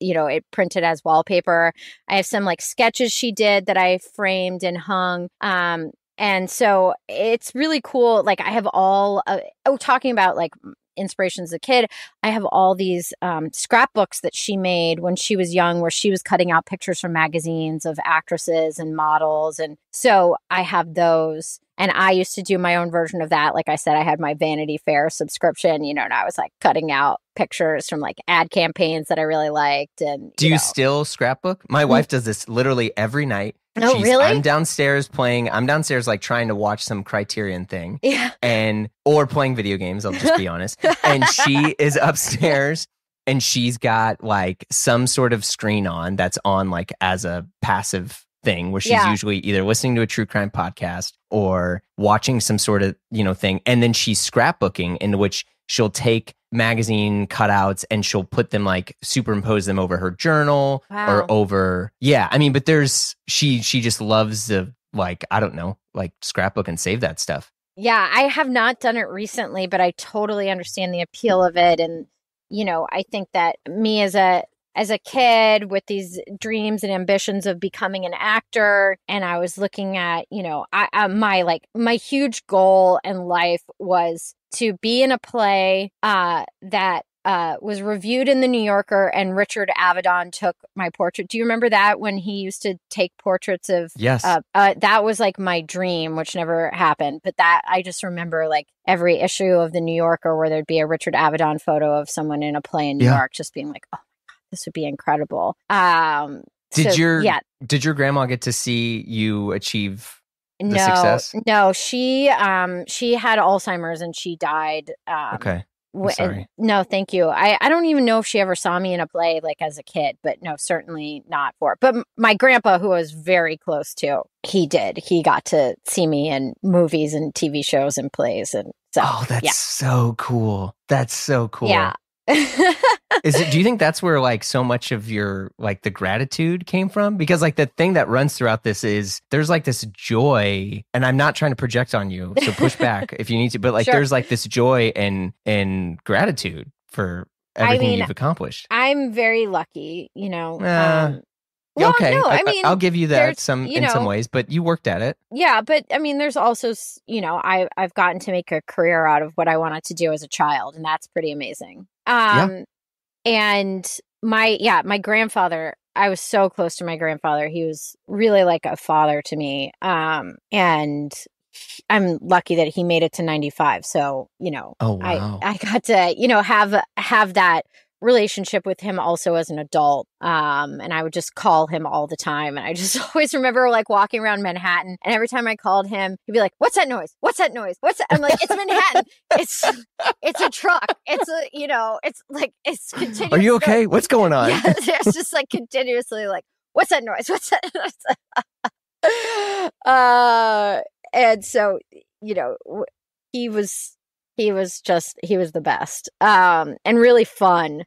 you know it printed as wallpaper. I have some like sketches she did that I framed and hung um and so it's really cool like I have all uh, oh talking about like inspirations as a kid I have all these um, scrapbooks that she made when she was young where she was cutting out pictures from magazines of actresses and models and so I have those and I used to do my own version of that. Like I said, I had my Vanity Fair subscription, you know, and I was like cutting out pictures from like ad campaigns that I really liked. And Do you know. still scrapbook? My mm-hmm. wife does this literally every night. Oh, She's- really? I'm downstairs playing. I'm downstairs like trying to watch some Criterion thing, Yeah. and or playing video games. I'll just be honest. And she is upstairs, and she's got like some sort of screen on that's on like as a passive thing where she's Yeah. usually either listening to a true crime podcast or watching some sort of you know thing, and then she's scrapbooking in which she'll take magazine cutouts and she'll put them like superimpose them over her journal Wow. or over yeah i mean but there's she she just loves the like i don't know like scrapbook and save that stuff Yeah, I have not done it recently, but I totally understand the appeal of it and you know, I think that me as a as a kid with these dreams and ambitions of becoming an actor and I was looking at, you know, I, I my like my huge goal in life was to be in a play uh that uh, was reviewed in the New Yorker, and Richard Avedon took my portrait. Do you remember that when he used to take portraits of? Yes. Uh, uh, that was like my dream, which never happened. But that I just remember like every issue of the New Yorker where there'd be a Richard Avedon photo of someone in a play in New Yeah. York, just being like, oh this would be incredible. Um, Did so, your yeah did your grandma get to see you achieve no success? no she um she had Alzheimer's and she died. Um, Okay. w- sorry. no, thank you. I, I don't even know if she ever saw me in a play like as a kid, but no, certainly not for. But m- my grandpa, who I was very close to, he did. He got to see me in movies and TV shows and plays, and so oh, that's yeah. so cool. That's so cool. yeah. Is it do you think that's where like so much of your like the gratitude came from? Because like the thing that runs throughout this is there's like this joy and I'm not trying to project on you, so push back if you need to, but like Sure. there's like this joy and and gratitude for I everything mean, you've accomplished. I'm very lucky, you know. Uh, um, well, okay, no, I, mean I'll give you that some you in some ways, but you worked at it. yeah, but I mean, there's also, you know, I I've gotten to make a career out of what I wanted to do as a child, and that's pretty amazing. Um, and my yeah, my grandfather, I was so close to my grandfather. He was really like a father to me. Um, and I'm lucky that he made it to 95. So you know, Oh wow. I I got to you know have have that relationship with him also as an adult um and i would just call him all the time and i just always remember like walking around manhattan and every time i called him he'd be like what's that noise what's that noise what's that? i'm like it's manhattan it's it's a truck it's a you know it's like it's continuous Are you okay? What's going on? yeah, it's just like continuously like, what's that noise? What's that? uh, and so you know, he was he was just he was the best, um, and really fun,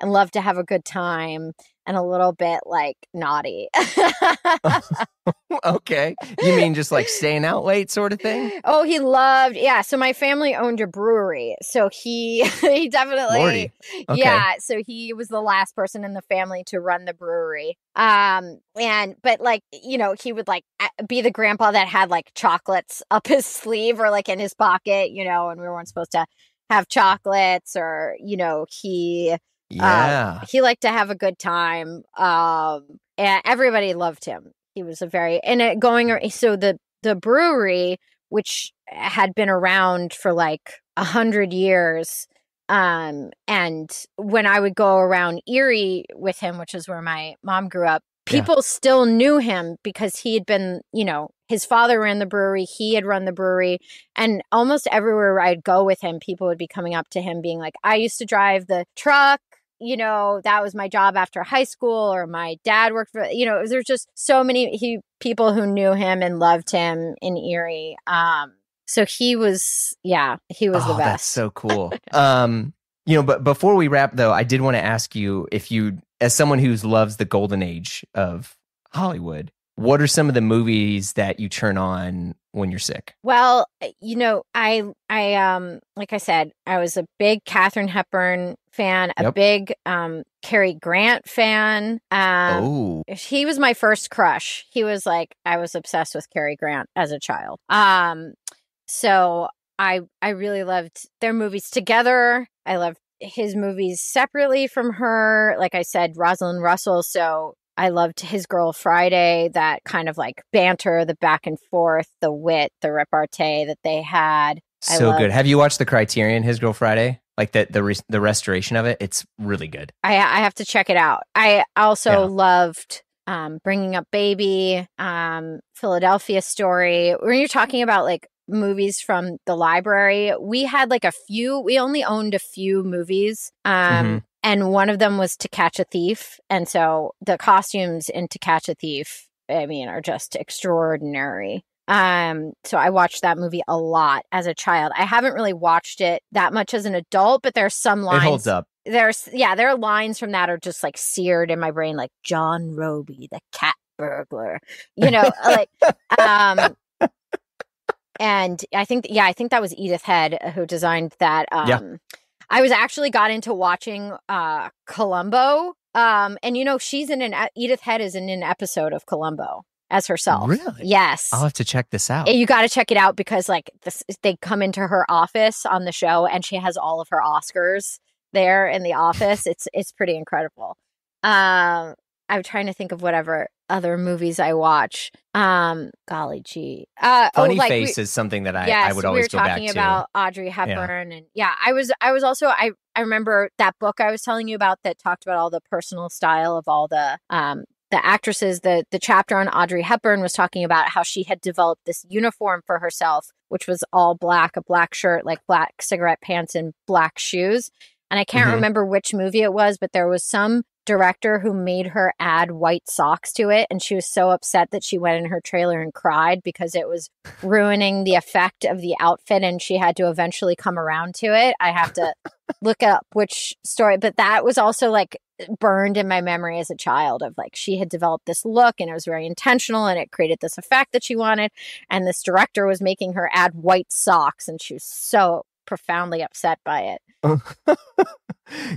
and loved to have a good time, and a little bit like naughty. okay. You mean just like staying out late sort of thing? Oh, he loved yeah. So my family owned a brewery, so he he definitely. Okay. yeah. So he was the last person in the family to run the brewery. Um, and but like you know, he would like be the grandpa that had like chocolates up his sleeve or like in his pocket, you know, and we weren't supposed to have chocolates or you know he Yeah. he liked to have a good time um and everybody loved him he was a very and it going so the the brewery which had been around for like a hundred years um and when i would go around erie with him which is where my mom grew up Yeah. people still knew him because he had been you know his father ran the brewery he had run the brewery and almost everywhere i'd go with him people would be coming up to him being like i used to drive the truck you know that was my job after high school or my dad worked for you know there's just so many he people who knew him and loved him in erie um so he was yeah he was the Oh, best That's so cool. um, you know, but before we wrap though, I did want to ask you if you as someone who loves the golden age of Hollywood, what are some of the movies that you turn on when you're sick? Well, uh, you know, I I um like I said, I was a big Katharine Hepburn fan, a Yep. big um Cary Grant fan. Um oh, he was my first crush. He was like I was obsessed with Cary Grant as a child. Um so I I really loved their movies together. I loved his movies separately from her. Like I said, Rosalind Russell, so I loved his Girl Friday, that kind of like banter, the back and forth, the wit, the repartee that they had. So love- good. Have you watched the Criterion His Girl Friday? Like the the res- the restoration of it, it's really good. I I have to check it out. I also Yeah. loved um, bringing up baby, um, Philadelphia story. When you're talking about like movies from the library, we had like a few. We only owned a few movies, um, Mhm. And one of them was To Catch a Thief, and so the costumes in To Catch a Thief, I mean, are just extraordinary. Um, so I watched that movie a lot as a child. I haven't really watched it that much as an adult, but there's some lines It holds up. there's yeah there are lines from that are just like seared in my brain like john robie the cat burglar you know like um and i think yeah i think that was edith head uh, who designed that um Yeah. I was actually got into watching uh columbo um and you know she's in an edith head is in an episode of columbo as herself Really? yes I'll have to check this out. you got to check it out because like this they come into her office on the show and she has all of her oscars there in the office. It's it's pretty incredible. Um, I'm trying to think of whatever other movies I watch. Um, golly gee, uh, Funny oh, like Face we, is something that I, yes, I would we always were go back talking to. about Audrey Hepburn, and yeah, I was I was also I I remember that book I was telling you about that talked about all the personal style of all the um the actresses. The the chapter on Audrey Hepburn was talking about how she had developed this uniform for herself, which was all black, a black shirt, like black cigarette pants, and black shoes. And I can't Mhm. remember which movie it was, but there was some director who made her add white socks to it and she was so upset that she went in her trailer and cried because it was ruining the effect of the outfit and she had to eventually come around to it. I have to look up which story but that was also like burned in my memory as a child of like she had developed this look and it was very intentional and it created this effect that she wanted and this director was making her add white socks and she was so profoundly upset by it.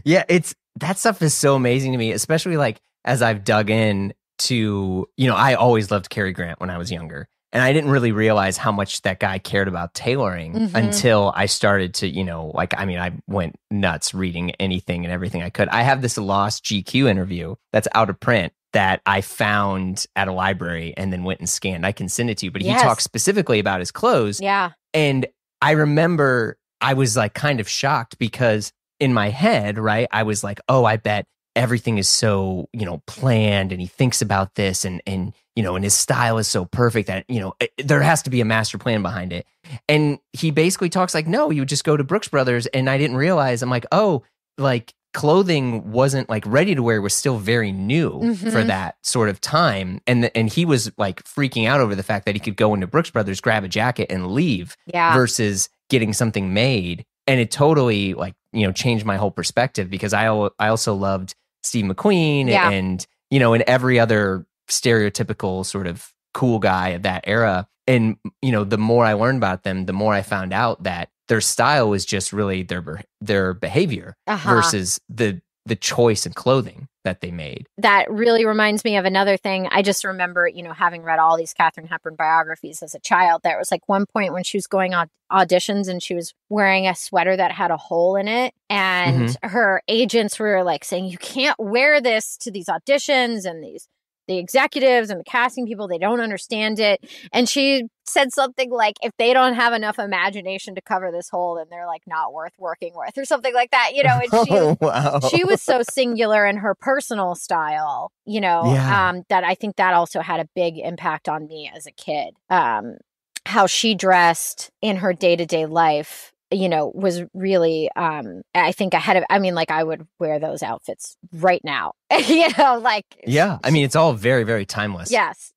Yeah, it's that stuff is so amazing to me, especially like as I've dug in to, you know, I always loved Cary Grant when I was younger. And I didn't really realize how much that guy cared about tailoring Mhm. until I started to, you know, like, I mean, I went nuts reading anything and everything I could. I have this lost GQ interview that's out of print that I found at a library and then went and scanned. I can send it to you, but Yes. he talks specifically about his clothes. yeah And I remember I was like kind of shocked because in my head, right, I was like, oh, I bet everything is so, you know, planned and he thinks about this and, and, you know, and his style is so perfect that, you know, it, there has to be a master plan behind it. And he basically talks like, no, you would just go to Brooks Brothers. And I didn't realize, I'm like, oh, like clothing wasn't like ready to wear was still very new for Mhm. that sort of time. And, and he was like freaking out over the fact that he could go into Brooks Brothers, grab a jacket and leave yeah versus getting something made and it totally like you know changed my whole perspective because i i also loved steve mcqueen Yeah. and you know and every other stereotypical sort of cool guy of that era and you know the more i learned about them the more i found out that their style was just really their their behavior uh-huh. versus the the choice in clothing that they made that really reminds me of another thing. I just remember, you know, having read all these Katharine Hepburn biographies as a child. There was like one point when she was going on auditions and she was wearing a sweater that had a hole in it. And mm-hmm. her agents were like saying, You can't wear this to these auditions and these the executives and the casting people they don't understand it and she said something like if they don't have enough imagination to cover this hole then they're like not worth working with or something like that you know and she wow she was so singular in her personal style, you know, Yeah. um, that I think that also had a big impact on me as a kid. Um, how she dressed in her day to day life, you know, was really, um, I think ahead of, I mean, like I would wear those outfits right now, you know, like, yeah i mean it's all very very timeless yes.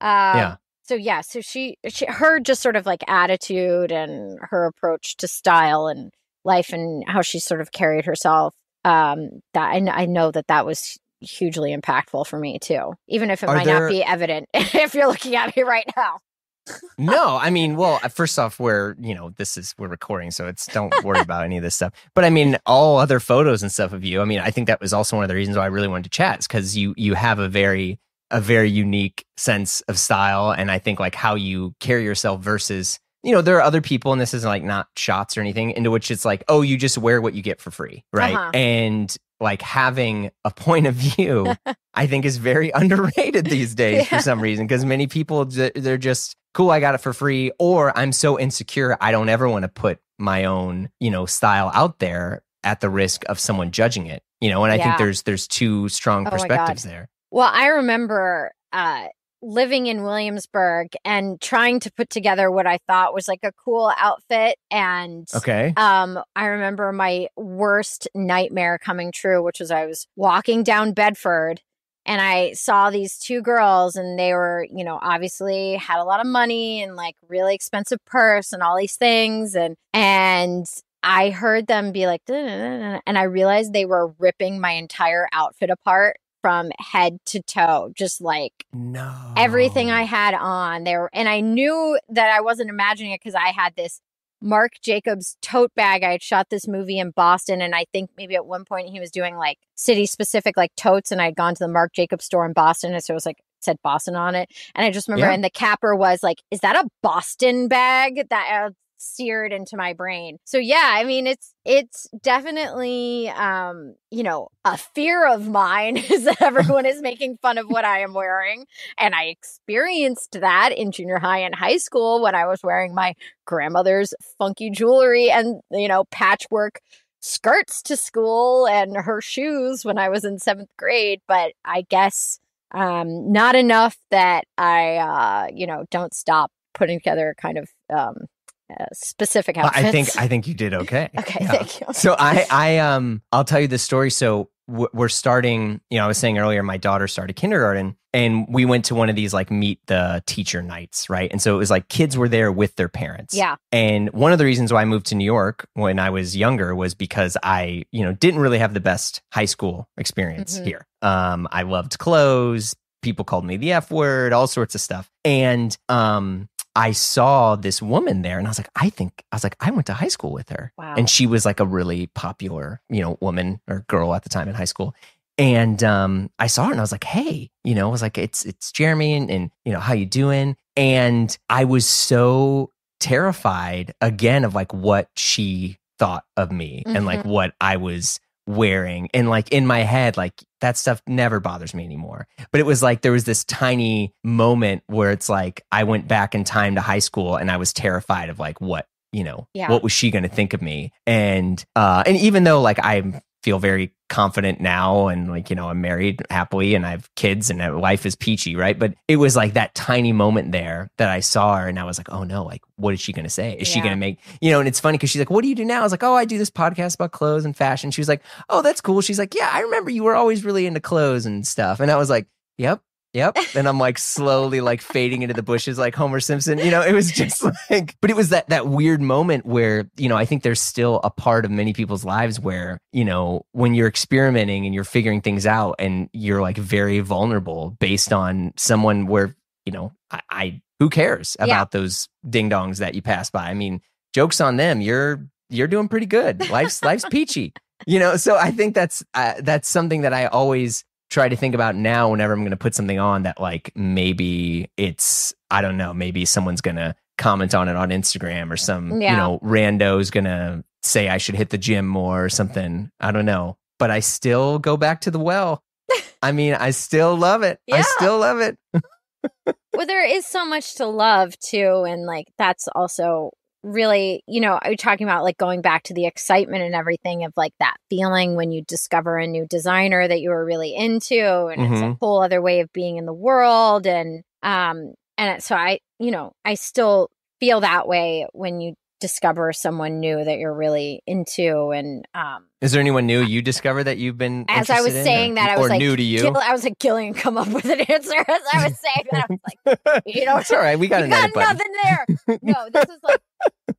Um, Yeah. So yeah, so she, she, her just sort of like attitude and her approach to style and life and how she sort of carried herself. Um, that I, kn- I know that that was hugely impactful for me too, even if it Are might there- not be evident if you're looking at me right now. No, I mean, well, uh, first off, we're you know this is we're recording, so it's don't worry about any of this stuff. But I mean, all other photos and stuff of you. I mean, I think that was also one of the reasons why I really wanted to chat, is because you you have a very a very unique sense of style, and I think like how you carry yourself versus you know there are other people, and this isn't like not shots or anything, into which it's like oh you just wear what you get for free, right? Uh-huh. And like having a point of view, I think is very underrated these days for some reason because many people they're just cool I got it for free or I'm so insecure I don't ever want to put my own, you know, style out there at the risk of someone judging it. You know, and I Yeah. think there's there's two strong Oh perspectives there. Well, I remember uh, living in Williamsburg and trying to put together what I thought was like a cool outfit. And Okay. um, I remember my worst nightmare coming true, which was I was walking down Bedford and I saw these two girls and they were, you know, obviously had a lot of money and like really expensive purse and all these things and and I heard them be like and I realized they were ripping my entire outfit apart from head to toe, just like No. everything. I had on there. And I knew that I wasn't imagining it because I had this Marc Jacobs tote bag. I had shot this movie in Boston. And I think maybe at one point he was doing like city specific like totes. And I'd gone to the Marc Jacobs store in Boston. And so it was like, said Boston on it. And I just remember, Yeah. and the capper was like, is that a Boston bag? That uh, seared into my brain. So yeah, I mean it's it's definitely um, you know, a fear of mine is that everyone is making fun of what I am wearing. And I experienced that in junior high and high school when I was wearing my grandmother's funky jewelry and, you know, patchwork skirts to school and her shoes when I was in seventh grade. But I guess um, not enough that I, uh, you know, don't stop putting together kind of um, uh, specific outfits. I think I think you did okay. okay, yeah. thank you. So I I um I'll tell you the story. So we're starting. You know, I was saying earlier, my daughter started kindergarten, and we went to one of these like meet the teacher nights, right? And so it was like kids were there with their parents. Yeah. And one of the reasons why I moved to New York when I was younger was because I, you know, didn't really have the best high school experience mm-hmm. here. Um, I loved clothes. People called me the F word, all sorts of stuff. And um, I saw this woman there and I was like, I think, I was like, I went to high school with her. Wow. And she was like a really popular, you know, woman or girl at the time in high school. And um, I saw her and I was like, hey, you know, I was like, it's, it's Jeremy and, and, you know, how you doing? And I was so terrified again of like what she thought of me mm-hmm. and like mm-hmm. what I was wearing and like in my head like that stuff never bothers me anymore but it was like there was this tiny moment where it's like i went back in time to high school and i was terrified of like what you know yeah. what was she going to think of me and uh and even though like i'm feel very confident now and like you know i'm married happily and i have kids and uh, life is peachy right? But it was like that tiny moment there that i saw her and i was like oh no like what is she going to say? Is yeah. she going to make you know and it's funny because she's like what do you do now? I was like oh i do this podcast about clothes and fashion. She was like oh that's cool. She's like yeah i remember you were always really into clothes and stuff. And i was like yep Yep. And I'm like slowly like fading into the bushes like Homer Simpson. You know, it was just like but it was that that weird moment where, you know, I think there's still a part of many people's lives where, you know, when you're experimenting and you're figuring things out and you're like very vulnerable based on someone where, you know, I, I who cares about yeah. those ding dongs that you pass by? I mean, jokes on them. You're you're doing pretty good. Life's life's peachy. You know, so I think that's uh, that's something that I always try to think about now whenever I'm going to put something on that like maybe it's I don't know maybe someone's going to comment on it on Instagram or some yeah. you know rando's going to say I should hit the gym more or something. I don't know. But I still go back to the well. I mean I still love it. Yeah. I still love it. Well there is so much to love too and like that's also really, you know, are talking about like going back to the excitement and everything of like that feeling when you discover a new designer that you were really into and mm-hmm. it's a mm-hmm. whole other way of being in the world and um and so I, you know, I still feel that way when you discover someone new that you're really into and um is there anyone new you discover that you've been as i was saying or, that i was like new to you? I was like Gillian come up with an answer. As i was saying that i was like you know it's all right we got, got nothing there. No this is like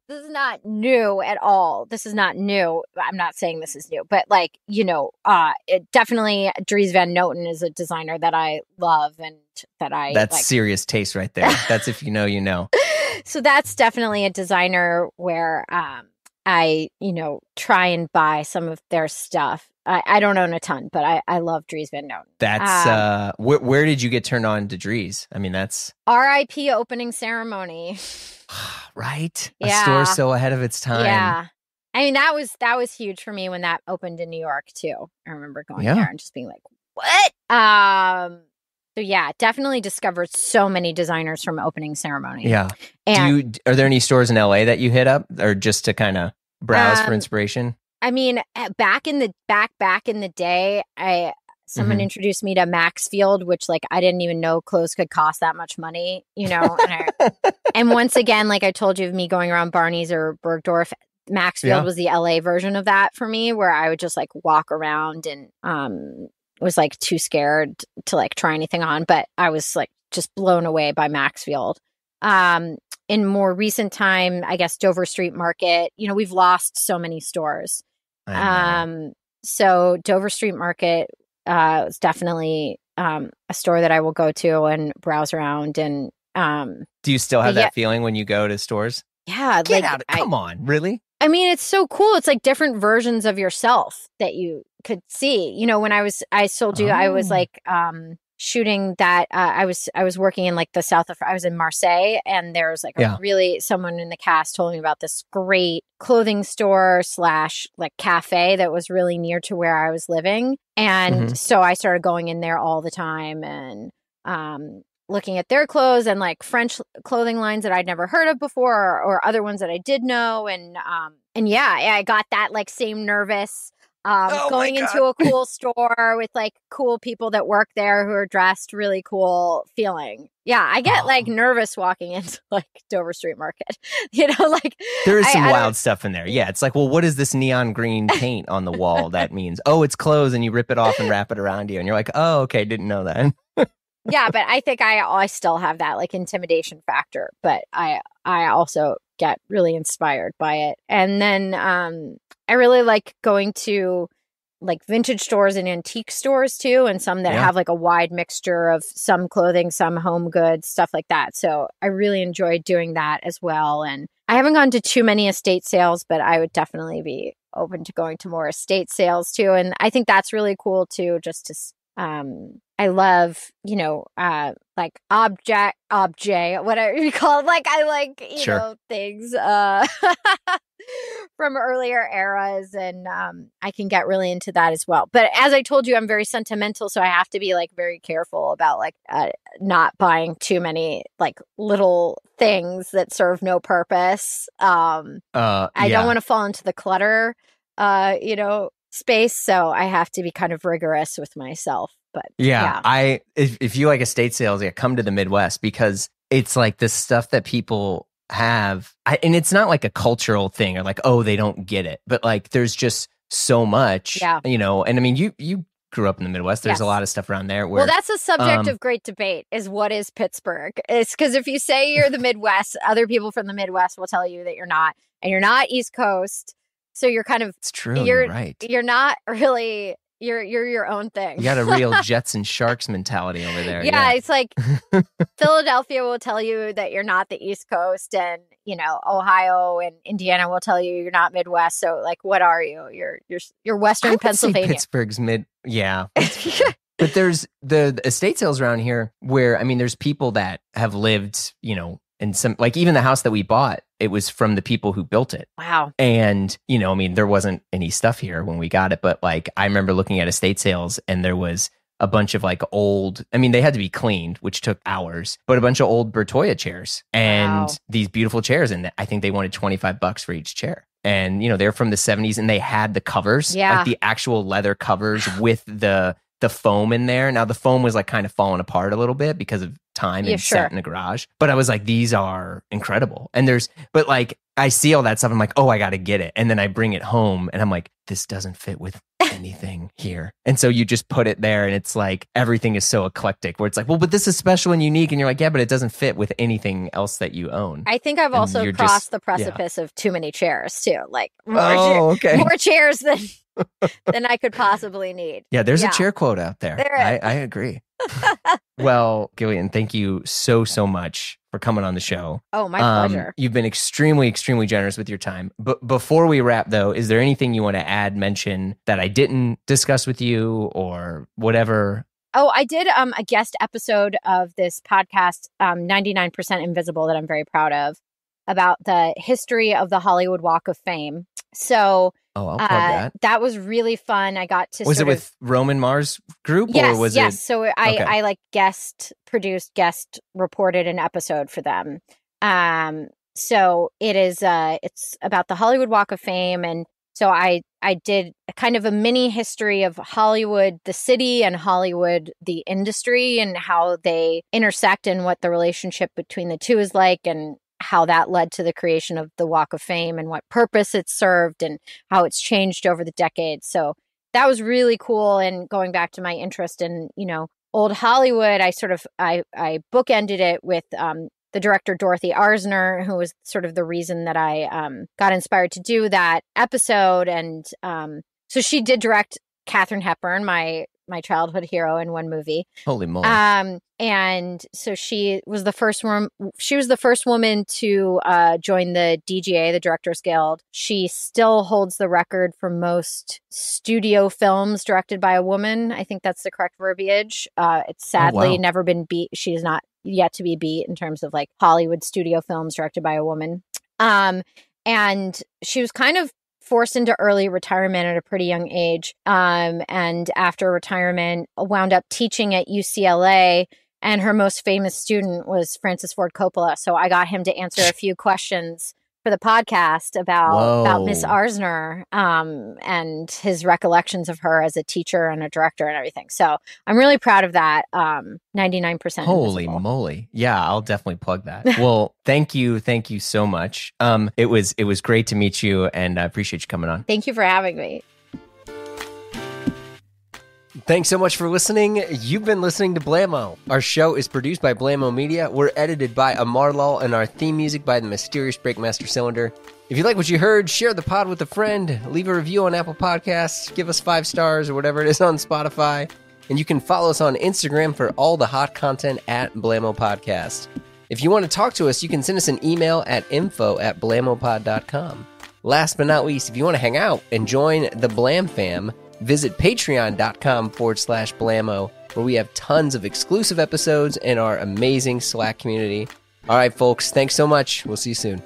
this is not new at all. This is not new. I'm not saying this is new but like you know uh it definitely dries van noten is a designer that i love and that i that's like. serious taste right there. That's if you know you know so that's definitely a designer where um, I, you know, try and buy some of their stuff. I, I don't own a ton, but I, I love Dries Van Noten. That's um, uh, wh- where did you get turned on to Dries? I mean, that's R.I.P. opening ceremony. right, yeah. a store so ahead of its time. Yeah, I mean that was that was huge for me when that opened in New York too. I remember going yeah. there and just being like, "What?" Um, so yeah, definitely discovered so many designers from opening ceremony. Yeah. And Do you are there any stores in LA that you hit up or just to kind of browse um, for inspiration? I mean, eh, back in the back back in the day, I someone mm-hmm. introduced me to Maxfield, which like I didn't even know clothes could cost that much money, you know. and, I, and, once again, like I told you, of me going around Barney's or Bergdorf, Maxfield yeah. was the LA version of that for me, where I would just like walk around and um was like too scared to like try anything on, but I was like just blown away by Maxfield. Um, in more recent time, I guess Dover Street Market, you know, we've lost so many stores. Um, so Dover Street Market uh, is definitely um, a store that I will go to and browse around. And um, do you still have that yeah, feeling when you go to stores? Yeah, Get like out, come I, on, really? I mean, it's so cool. It's like different versions of yourself that you could see. You know, when I was, I told you, oh. I was like um, shooting that uh, I was I was working in like the south of I was in Marseille and there was like Yeah. really someone in the cast told me about this great clothing store slash like cafe that was really near to where I was living and Mhm. so I started going in there all the time and um looking at their clothes and like French clothing lines that I'd never heard of before or, or other ones that I did know and um and yeah, I got that like same nervous um Oh going into a cool store with like cool people that work there who are dressed really cool feeling. Yeah, I get like Oh. nervous walking into like Dover Street Market. You know, like There is some I wild stuff in there. Yeah, it's like, well, what is this neon green paint on the wall that means? Oh, it's clothes, and you rip it off and wrap it around you, and you're like, oh, okay, didn't know that. Yeah, but I think I I still have that like intimidation factor, but I I also get really inspired by it. And then um I really like going to like vintage stores and antique stores too and some that Yeah. have like a wide mixture of some clothing, some home goods, stuff like that. So I really enjoy doing that as well and I haven't gone to too many estate sales, but I would definitely be open to going to more estate sales too and I think that's really cool too just to um I love, you know, uh like object object, whatever you call it. Like I like, you Sure. know, things uh from earlier eras and um I can get really into that as well. But as I told you, I'm very sentimental, so I have to be like very careful about like uh, not buying too many like little things that serve no purpose. Um Uh, I yeah. don't want to fall into the clutter, uh, you know, space. So I have to be kind of rigorous with myself. But Yeah, Yeah. I if if you like estate sales, yeah, come to the Midwest because it's like the stuff that people have, I, and it's not like a cultural thing or like oh they don't get it, but like there's just so much, Yeah. you know. And I mean, you you grew up in the Midwest. There's a lot of stuff around there where well, that's a subject um, of great debate. Is what is Pittsburgh? It's because if you say you're the Midwest, other people from the Midwest will tell you that you're not, and you're not East Coast. So you're kind of it's true. you're- You're, right. you're not really you're you're your own thing. You got a real Jets and Sharks mentality over there. yeah, it's like Philadelphia will tell you that you're not the East Coast, and you know Ohio and Indiana will tell you you're not Midwest. So, like, what are you? You're you're you're Western Pennsylvania. Pittsburgh's mid. Yeah, But there's the, the estate sales around here where I mean, there's people that have lived, you know, in some like even the house that we bought, it was from the people who built it. wow. And, you know, I mean, there wasn't any stuff here when we got it, but like I remember looking at estate sales and there was a bunch of like old, I mean, they had to be cleaned, which took hours, but a bunch of old Bertoia chairs and Wow. these beautiful chairs. And I think they wanted 25 bucks for each chair. And, you know, they're from the 70s and they had the covers, Yeah. like the actual leather covers with the, the foam in there. Now the foam was like kind of falling apart a little bit because of time Yeah, and sure. sat in the garage. But I was like, these are incredible. And there's, but like, I see all that stuff. I'm like, oh, I got to get it. And then I bring it home and I'm like, this doesn't fit with anything here. And so you just put it there and it's like everything is so eclectic where it's like, well, but this is special and unique. And you're like, yeah, but it doesn't fit with anything else that you own. I think I've And also crossed just- the precipice of too many chairs too. Like more, cha- oh, okay. more chairs than than I could possibly need. Yeah, there's Yeah. a chair quote out there. There I. I agree. Well, Gillian, thank you so, so much for coming on the show. Oh, my Um, pleasure. You've been extremely, extremely generous with your time. But before we wrap, though, is there anything you want to add, mention that I didn't discuss with you or whatever? Oh, I did um a guest episode of this podcast, um, 99% Invisible, that I'm very proud of, about the history of the Hollywood Walk of Fame. So Oh, I'll plug uh, that. was really fun. I got to Was it of- with Roman Mars Group yes, or was yes. it? So I, Okay. I like guest produced, guest reported an episode for them. Um, so it is, uh, it's about the Hollywood Walk of Fame, and so I, I did a kind of a mini history of Hollywood, the city, and Hollywood, the industry, and how they intersect, and what the relationship between the two is like, and how that led to the creation of the Walk of Fame, and what purpose it served, and how it's changed over the decades. So that was really cool and going back to my interest in you know old hollywood i sort of i i bookended it with um the director dorothy arzner who was sort of the reason that i um got inspired to do that episode and um so she did direct katharine hepburn my my childhood hero in one movie. Holy moly! Um, and so she was the first one. She was the first woman to uh, join the DGA, the Directors Guild. She still holds the record for most studio films directed by a woman. I think that's the correct verbiage. Uh, it's sadly Oh, wow. never been beat. She's not yet to be beat in terms of like Hollywood studio films directed by a woman. Um, and she was kind of forced into early retirement at a pretty young age. Um, and after retirement, wound up teaching at UCLA. And her most famous student was Francis Ford Coppola. So I got him to answer a few questions for the podcast about about Miss Arzner um, and his recollections of her as a teacher and a director and everything. So I'm really proud of that. Um, 99% Holy invisible. moly. Yeah, I'll definitely plug that. well, thank you. Thank you so much. Um it was it was great to meet you and I appreciate you coming on. Thank you for having me. Thanks so much for listening. You've been listening to Blamo. Our show is produced by Blamo Media. We're edited by Amar Lal, and our theme music by the mysterious Breakmaster Cylinder. If you like what you heard, share the pod with a friend. Leave a review on Apple Podcasts. Give us five stars or whatever it is on Spotify. And you can follow us on Instagram for all the hot content at Blamo Podcast. If you want to talk to us, you can send us an email at info at blamopod.com. Last but not least, if you want to hang out and join the Blam fam, visit patreon.com forward slash blamo, where we have tons of exclusive episodes and our amazing Slack community. All right, folks, thanks so much. We'll see you soon.